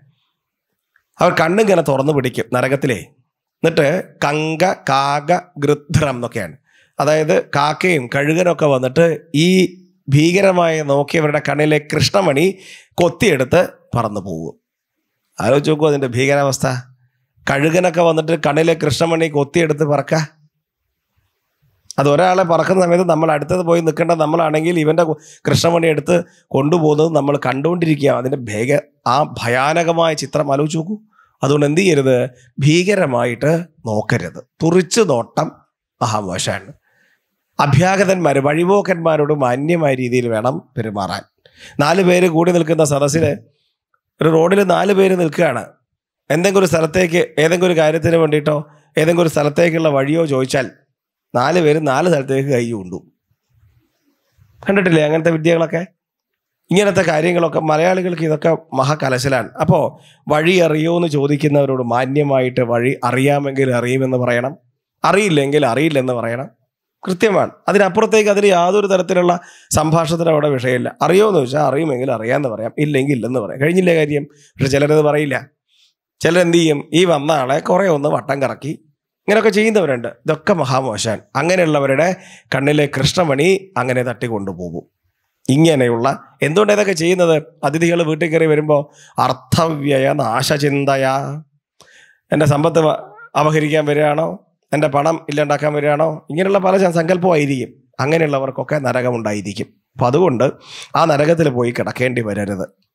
അവർ കണ്ണിങ്ങനെ തുറന്നു പിടിക്കും നരകത്തിലേ. എന്നിട്ട് കങ്ക കാക ഗൃധ്രം എന്നൊക്കെയാണ്. അതായത് കാക്കയും കഴുകനൊക്കെ വന്നിട്ട് ഈ ഭീകരമായി നോക്കിയവരുടെ കണ്ണിലെ കൃഷ്ണമണി കൊത്തിയെടുത്ത് പറന്നു പോകും ആലോചിച്ച് നോക്കൂ അതിന്റെ ഭീകരാവസ്ഥ. കഴുകനൊക്കെ വന്നിട്ട് കണ്ണിലെ കൃഷ്ണമണി കൊത്തിയെടുത്ത് പറക്ക. അത് ഒരാളെ പറക്കുന്ന സമയത്ത് നമ്മൾ അടുത്തത് പോയി നിൽക്കേണ്ട നമ്മളാണെങ്കിൽ ഇവന്റെ കൃഷ്ണമണി എടുത്ത് കൊണ്ടുപോകുന്നത് നമ്മൾ കണ്ടുകൊണ്ടിരിക്കുക അതിന്റെ ഭേഗ ആ ഭയാനകമായ ചിത്രം ആലോചിച്ച് നോക്കൂ. അതുകൊണ്ട് എന്ത് ചെയ്യരുത്? ഭീകരമായിട്ട് നോക്കരുത്. തുറിച്ചു നോട്ടം മഹാമോശമാണ് അഭ്യാഗതന്മാർ വഴിപോക്കന്മാരോട് മാന്യമായ രീതിയിൽ വേണം പെരുമാറാൻ. നാല് പേര് കൂടി നിൽക്കുന്ന സദസ്സിൽ ഒരു റോഡിൽ നാല് പേര് നിൽക്കുകയാണ്. എന്തെങ്കിലും ഒരു സ്ഥലത്തേക്ക് ഏതെങ്കിലും ഒരു കാര്യത്തിന് വേണ്ടിയിട്ടോ ഏതെങ്കിലും ഒരു സ്ഥലത്തേക്കുള്ള വഴിയോ ചോദിച്ചാൽ നാല് പേര് നാല് സ്ഥലത്തേക്ക് കൈ കൊണ്ടു കണ്ടിട്ടില്ലേ അങ്ങനത്തെ വിദ്യകളൊക്കെ? ഇങ്ങനത്തെ കാര്യങ്ങളൊക്കെ മലയാളികൾക്ക് ഇതൊക്കെ മഹാകലശലാണ്. അപ്പോൾ വഴി അറിയോ എന്ന് ചോദിക്കുന്നവരോട് മാന്യമായിട്ട് വഴി അറിയാമെങ്കിൽ അറിയുമെന്ന് പറയണം. അറിയില്ലെങ്കിൽ അറിയില്ലെന്ന് പറയണം. കൃത്യമാണ്. അതിനപ്പുറത്തേക്ക് അതിൽ യാതൊരു തരത്തിലുള്ള സംഭാഷണത്തിന് അവിടെ വിഷയമില്ല. അറിയോ എന്ന് ചോദിച്ചാൽ അറിയുമെങ്കിൽ അറിയാമെന്ന് പറയാം. ഇല്ലെങ്കിൽ ഇല്ലെന്ന് പറയാം. കഴിഞ്ഞില്ലേ കാര്യം? പക്ഷെ ചിലരത് പറയില്ല. ചിലരെന്ത് ചെയ്യും ഈ വന്ന ആളെ കുറേ ഒന്ന് വട്ടം കറക്കി. ഇങ്ങനെയൊക്കെ ചെയ്യുന്നവരുണ്ട്. ഇതൊക്കെ മഹാമോശാൻ. അങ്ങനെയുള്ളവരുടെ കണ്ണിലെ കൃഷ്ണമണി അങ്ങനെ തട്ടിക്കൊണ്ടുപോകും. ഇങ്ങനെയുള്ള എന്തുകൊണ്ട് ഇതൊക്കെ ചെയ്യുന്നത്? അതിഥികൾ വീട്ടിൽ കയറി വരുമ്പോൾ അർത്ഥവ്യയ നാശചിന്തയ. എന്റെ സമ്പത്ത് അപഹരിക്കാൻ വരികയാണോ? എന്റെ പണം ഇല്ലാണ്ടാക്കാൻ വരികയാണോ? ഇങ്ങനെയുള്ള പല സങ്കല്പമായിരിക്കും. അങ്ങനെയുള്ളവർക്കൊക്കെ നരകമുണ്ടായിരിക്കും. അപ്പം അതുകൊണ്ട് ആ നരകത്തിൽ പോയി കിടക്കേണ്ടി വരരുത്.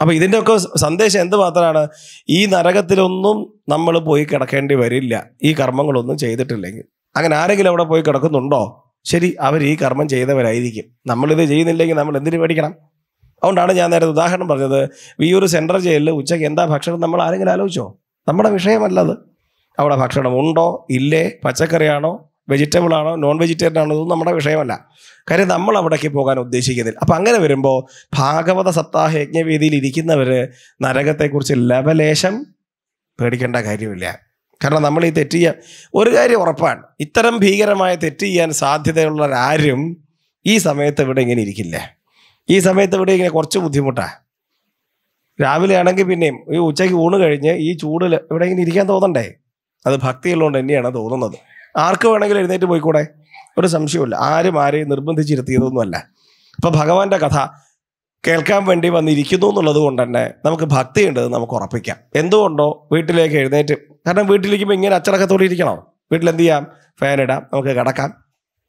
അപ്പം ഇതിന്റെയൊക്കെ സന്ദേശം എന്ത് മാത്രമാണ്? ഈ നരകത്തിലൊന്നും നമ്മൾ പോയി കിടക്കേണ്ടി വരില്ല. ഈ കർമ്മങ്ങളൊന്നും ചെയ്തിട്ടില്ലെങ്കിൽ. അങ്ങനെ ആരെങ്കിലും അവിടെ പോയി കിടക്കുന്നുണ്ടോ? ശരി അവർ ഈ കർമ്മം ചെയ്തവരായിരിക്കും. നമ്മളിത് ചെയ്യുന്നില്ലെങ്കിൽ നമ്മൾ എന്തിനു പേടിക്കണം? അതുകൊണ്ടാണ് ഞാൻ നേരത്തെ ഉദാഹരണം പറഞ്ഞത്. ഈ ഒരു സെൻട്രൽ ജയിലിൽ ഉച്ചയ്ക്ക് എന്താ ഭക്ഷണം നമ്മൾ ആരെങ്കിലും ആലോചിച്ചോ? നമ്മുടെ വിഷയമല്ലത് അവിടെ ഭക്ഷണം ഉണ്ടോ? ഇല്ലേ? പച്ചക്കറിയാണോ? വെജിറ്റബിൾ ആണോ നോൺ വെജിറ്റേറിയൻ ആണോ ഇതൊന്നും നമ്മുടെ വിഷയമല്ല. കാര്യം നമ്മൾ അവിടേക്ക് പോകാൻ ഉദ്ദേശിക്കുന്നില്ല. അപ്പം അങ്ങനെ വരുമ്പോൾ ഭാഗവത സപ്താഹ യജ്ഞവേദിയിൽ ഇരിക്കുന്നവർ നരകത്തെക്കുറിച്ച് ലവലേശം പേടിക്കേണ്ട കാര്യമില്ല. കാരണം നമ്മൾ ഈ തെറ്റ് ചെയ്യാൻ ഒരു കാര്യം ഉറപ്പാണ്. ഇത്തരം ഭീകരമായ തെറ്റ് ചെയ്യാൻ സാധ്യതയുള്ളവരാരും ഈ സമയത്ത് ഇവിടെ ഇങ്ങനെ ഇരിക്കില്ല. ഈ സമയത്ത് ഇവിടെ ഇങ്ങനെ കുറച്ച് ബുദ്ധിമുട്ടാണ് രാവിലെ ആണെങ്കിൽ പിന്നെയും ഈ ഉച്ചയ്ക്ക് ഊണ് കഴിഞ്ഞ് ഈ ചൂടിൽ ഇവിടെ ഇങ്ങനെ ഇരിക്കാൻ തോന്നണ്ടേ? അത് ഭക്തിയുള്ളതുകൊണ്ട് തന്നെയാണ് തോന്നുന്നത്. ആർക്ക് വേണമെങ്കിലും എഴുന്നേറ്റ് പോയിക്കൂടെ? ഒരു സംശയമില്ല ആരും ആരെയും നിർബന്ധിച്ചിരുത്തിയതൊന്നുമല്ല. അപ്പൊ ഭഗവാന്റെ കഥ കേൾക്കാൻ വേണ്ടി വന്നിരിക്കുന്നു എന്നുള്ളത് കൊണ്ട് തന്നെ നമുക്ക് ഭക്തിയുണ്ട് എന്ന് നമുക്ക് ഉറപ്പിക്കാം. എന്തുകൊണ്ടോ വീട്ടിലേക്ക് എഴുന്നേറ്റ് കാരണം വീട്ടിലിരിക്കുമ്പോൾ ഇങ്ങനെ അച്ചടക്കത്തോടെ ഇരിക്കണോ? വീട്ടിൽ എന്ത് ചെയ്യാം? ഫാൻ ഇടാം. നമുക്ക് കിടക്കാം.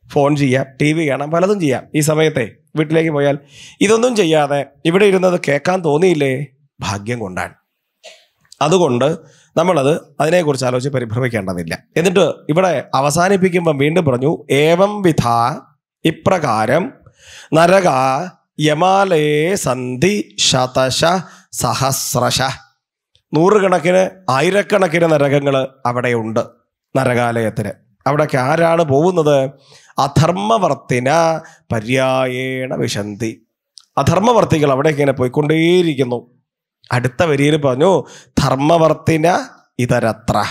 ഫോൺ ചെയ്യാം. ടി വി കാണാം. പലതും ചെയ്യാം. ഈ സമയത്തെ വീട്ടിലേക്ക് പോയാൽ ഇതൊന്നും ചെയ്യാതെ ഇവിടെ ഇരുന്നത് കേൾക്കാൻ തോന്നിയില്ലേ? ഭാഗ്യം കൊണ്ടാണ്. അതുകൊണ്ട് നമ്മളത് അതിനെക്കുറിച്ച് ആലോചിച്ച് പരിഭ്രമിക്കേണ്ടതില്ല. എന്നിട്ട് ഇവിടെ അവസാനിപ്പിക്കുമ്പം വീണ്ടും പറഞ്ഞു ഏവം വിധ ഇപ്രകാരം നരക യമാലേ സന്ധി ശതശ സഹസ്രശ. നൂറുകണക്കിന് ആയിരക്കണക്കിന് നരകങ്ങൾ അവിടെയുണ്ട് നരകാലയത്തിന്. അവിടേക്ക് ആരാണ് പോകുന്നത്? അധർമ്മവർത്തിന പര്യായേണ വിശന്തി. അധർമ്മവർത്തികൾ അവിടേക്ക് ഇങ്ങനെ പോയിക്കൊണ്ടേയിരിക്കുന്നു. അടുത്ത വരിയിൽ പറഞ്ഞു ധർമ്മവർത്തിന ഇതരത്ര.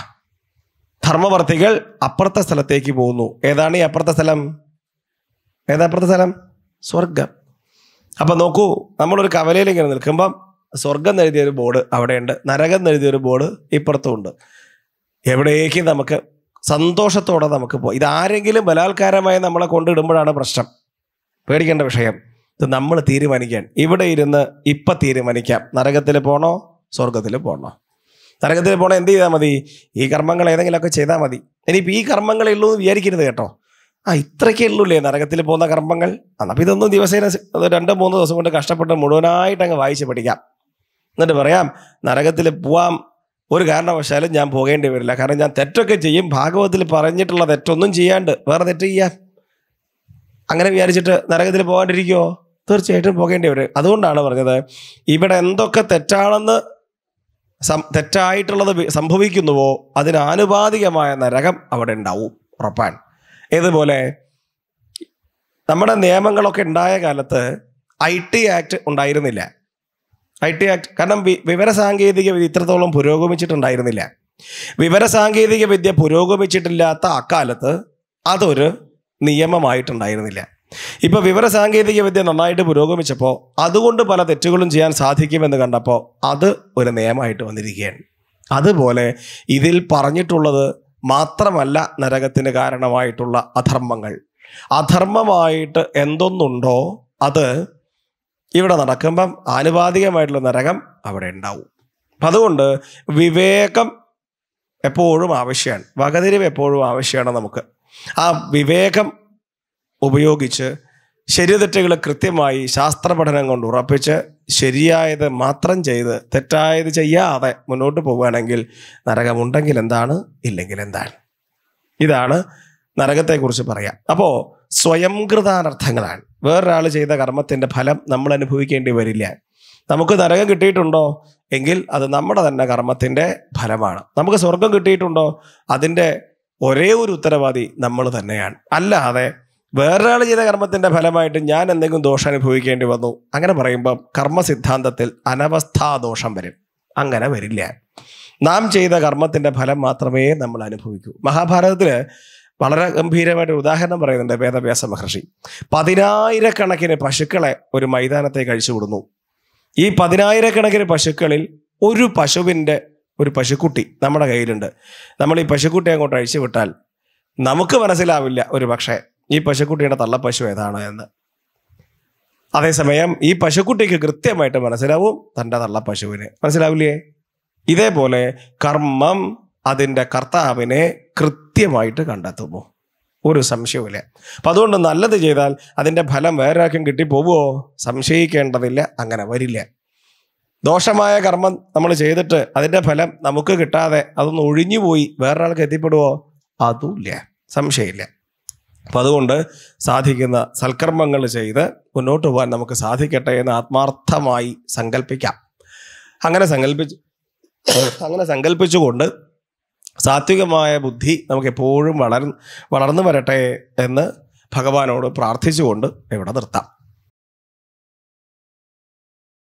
ധർമ്മവർത്തികൾ അപ്പുറത്തെ സ്ഥലത്തേക്ക് പോകുന്നു. ഏതാണ് ഈ അപ്പുറത്തെ സ്ഥലം? ഏതാ അപ്പുറത്തെ സ്ഥലം? സ്വർഗം അപ്പൊ നോക്കൂ നമ്മളൊരു കവലയിൽ ഇങ്ങനെ നിൽക്കുമ്പം സ്വർഗം എഴുതിയ ഒരു ബോർഡ് അവിടെയുണ്ട്. നരകം എഴുതിയ ഒരു ബോർഡ് ഇപ്പുറത്തും ഉണ്ട് എവിടേക്ക് നമുക്ക് സന്തോഷത്തോടെ നമുക്ക് പോകാം. ഇതാരെങ്കിലും ബലാത്കാരമായി നമ്മളെ കൊണ്ടിടുമ്പോഴാണ് പ്രശ്നം. പേടിക്കേണ്ട വിഷയം. ഇത് നമ്മൾ തീരുമാനിക്കാൻ ഇവിടെ ഇരുന്ന് ഇപ്പം തീരുമാനിക്കാം. നരകത്തിൽ പോണോ? സ്വർഗത്തിൽ പോണോ? നരകത്തിൽ പോണോ എന്ത് ചെയ്താൽ മതി? ഈ കർമ്മങ്ങൾ ഏതെങ്കിലുമൊക്കെ ചെയ്താൽ മതി. ഇനിയിപ്പോൾ ഈ കർമ്മങ്ങളേ ഉള്ളൂ എന്ന് വിചാരിക്കരുത് കേട്ടോ. ആ ഇത്രയ്ക്കേ ഉള്ളൂല്ലേ? നരകത്തിൽ പോകുന്ന കർമ്മങ്ങൾ? അപ്പം ഇതൊന്നും ദിവസേന രണ്ടോ മൂന്നോ ദിവസം കൊണ്ട് കഷ്ടപ്പെട്ട് മുഴുവനായിട്ട് അങ്ങ് വായിച്ച് പഠിക്കാം. എന്നിട്ട് പറയാം നരകത്തിൽ പോവാം. ഒരു കാരണവശാലും ഞാൻ പോകേണ്ടി വരില്ല. കാരണം ഞാൻ തെറ്റൊക്കെ ചെയ്യും. ഭാഗവതത്തിൽ പറഞ്ഞിട്ടുള്ള തെറ്റൊന്നും ചെയ്യാണ്ട് വേറെ തെറ്റ് ചെയ്യാം അങ്ങനെ വിചാരിച്ചിട്ട് നരകത്തിൽ പോകാണ്ടിരിക്കുമോ തീർച്ചയായിട്ടും പോകേണ്ടി വരും. അതുകൊണ്ടാണ് പറഞ്ഞത് ഇവിടെ എന്തൊക്കെ തെറ്റാണെന്ന് തെറ്റായിട്ടുള്ളത് സംഭവിക്കുന്നുവോ അതിന് ആനുപാതികമായ നരകം അവിടെ ഉണ്ടാവും ഉറപ്പാണ്. ഇതുപോലെ നമ്മുടെ നിയമങ്ങളൊക്കെ ഉണ്ടായ കാലത്ത് ഐ ടി ആക്ട് ഉണ്ടായിരുന്നില്ല. ഐ ടി ആക്ട് കാരണം വിവരസാങ്കേതിക വിദ്യ ഇത്രത്തോളം പുരോഗമിച്ചിട്ടുണ്ടായിരുന്നില്ല. വിവരസാങ്കേതിക വിദ്യ പുരോഗമിച്ചിട്ടില്ലാത്ത അക്കാലത്ത് അതൊരു നിയമമായിട്ടുണ്ടായിരുന്നില്ല. ഇപ്പൊ വിവരസാങ്കേതിക വിദ്യ നന്നായിട്ട് പുരോഗമിച്ചപ്പോൾ അതുകൊണ്ട് പല തെറ്റുകളും ചെയ്യാൻ സാധിക്കുമെന്ന് കണ്ടപ്പോൾ അത് ഒരു നിയമമായിട്ട് വന്നിരിക്കുകയാണ്. അതുപോലെ ഇതിൽ പറഞ്ഞിട്ടുള്ളത് മാത്രമല്ല നരകത്തിന് കാരണമായിട്ടുള്ള അധർമ്മങ്ങൾ. അധർമ്മമായിട്ട് എന്തൊന്നുണ്ടോ അത് ഇവിടെ നടക്കുമ്പം ആനുപാതികമായിട്ടുള്ള നരകം അവിടെ ഉണ്ടാവും. അതുകൊണ്ട് വിവേകം എപ്പോഴും ആവശ്യമാണ്. വകതിരിവ് എപ്പോഴും ആവശ്യമാണ് നമുക്ക്. ആ വിവേകം ഉപയോഗിച്ച് ശരിതെറ്റുകൾ കൃത്യമായി ശാസ്ത്രപഠനം കൊണ്ട് ഉറപ്പിച്ച് ശരിയായത് മാത്രം ചെയ്ത് തെറ്റായത് ചെയ്യാതെ മുന്നോട്ട് പോവുകയാണെങ്കിൽ നരകമുണ്ടെങ്കിൽ എന്താണ്? ഇല്ലെങ്കിൽ എന്താണ്? ഇതാണ് നരകത്തെക്കുറിച്ച് പറയാം. അപ്പോൾ സ്വയംകൃതാനർത്ഥങ്ങളാണ്. വേറൊരാൾ ചെയ്ത കർമ്മത്തിന്റെ ഫലം നമ്മൾ അനുഭവിക്കേണ്ടി വരില്ല. നമുക്ക് നരകം കിട്ടിയിട്ടുണ്ടോ? എങ്കിൽ അത് നമ്മുടെ തന്നെ കർമ്മത്തിന്റെ ഫലമാണ്. നമുക്ക് സ്വർഗം കിട്ടിയിട്ടുണ്ടോ? അതിന്റെ ഒരേ ഒരു ഉത്തരവാദി നമ്മൾ തന്നെയാണ്. അല്ലാതെ വേറൊരാൾ ചെയ്ത കർമ്മത്തിന്റെ ഫലമായിട്ട് ഞാൻ എന്തെങ്കിലും ദോഷം അനുഭവിക്കേണ്ടി വന്നു. അങ്ങനെ പറയുമ്പോൾ കർമ്മ സിദ്ധാന്തത്തിൽ അനവസ്ഥാദോഷം വരും. അങ്ങനെ വരില്ല. നാം ചെയ്ത കർമ്മത്തിന്റെ ഫലം മാത്രമേ നമ്മൾ അനുഭവിക്കൂ. മഹാഭാരതത്തിൽ വളരെ ഗംഭീരമായിട്ട് ഉദാഹരണം പറയുന്നുണ്ട് വേദവ്യാസ മഹർഷി. പതിനായിരക്കണക്കിന് പശുക്കളെ ഒരു മൈതാനത്തെ കഴിച്ചു വിടുന്നു. ഈ പതിനായിരക്കണക്കിന് പശുക്കളിൽ ഒരു പശുവിന്റെ ഒരു പശുക്കുട്ടി നമ്മുടെ കയ്യിലുണ്ട്. നമ്മൾ ഈ പശുക്കുട്ടി അങ്ങോട്ട് അഴിച്ചു വിട്ടാൽ നമുക്ക് മനസ്സിലാവില്ല ഒരു പക്ഷേ ഈ പശുക്കുട്ടിയുടെ തള്ളപ്പശു ഏതാണ് എന്ന്. അതേസമയം ഈ പശുക്കുട്ടിക്ക് കൃത്യമായിട്ട് മനസ്സിലാവും തന്റെ തള്ളപ്പശുവിന്. മനസ്സിലാവില്ലേ? ഇതേപോലെ കർമ്മം അതിന്റെ കർത്താവിനെ കൃത്യമായിട്ട് കണ്ടെത്തുന്നു. ഒരു സംശയവുമില്ല. അപ്പം അതുകൊണ്ട് നല്ലത് ചെയ്താൽ അതിന്റെ ഫലം വേറെ ആർക്കും കിട്ടിപ്പോവുമോ സംശയിക്കേണ്ടതില്ല. അങ്ങനെ വരില്ല. ദോഷമായ കർമ്മം നമ്മൾ ചെയ്തിട്ട് അതിന്റെ ഫലം നമുക്ക് കിട്ടാതെ അതൊന്ന് ഒഴിഞ്ഞുപോയി വേറൊരാൾക്ക് എത്തിപ്പെടുവോ? അതുമില്ല. സംശയമില്ല. അപ്പം അതുകൊണ്ട് സാധിക്കുന്ന സൽക്കർമ്മങ്ങൾ ചെയ്ത് മുന്നോട്ട് പോകാൻ നമുക്ക് സാധിക്കട്ടെ എന്ന് ആത്മാർത്ഥമായി സങ്കല്പിക്കാം അങ്ങനെ സങ്കല്പിച്ച് അങ്ങനെ സങ്കല്പിച്ചുകൊണ്ട് സാത്വികമായ ബുദ്ധി നമുക്ക് എപ്പോഴും വളർ വളർന്നു വരട്ടെ എന്ന് ഭഗവാനോട് പ്രാർത്ഥിച്ചുകൊണ്ട് ഇവിടെ നിർത്താം.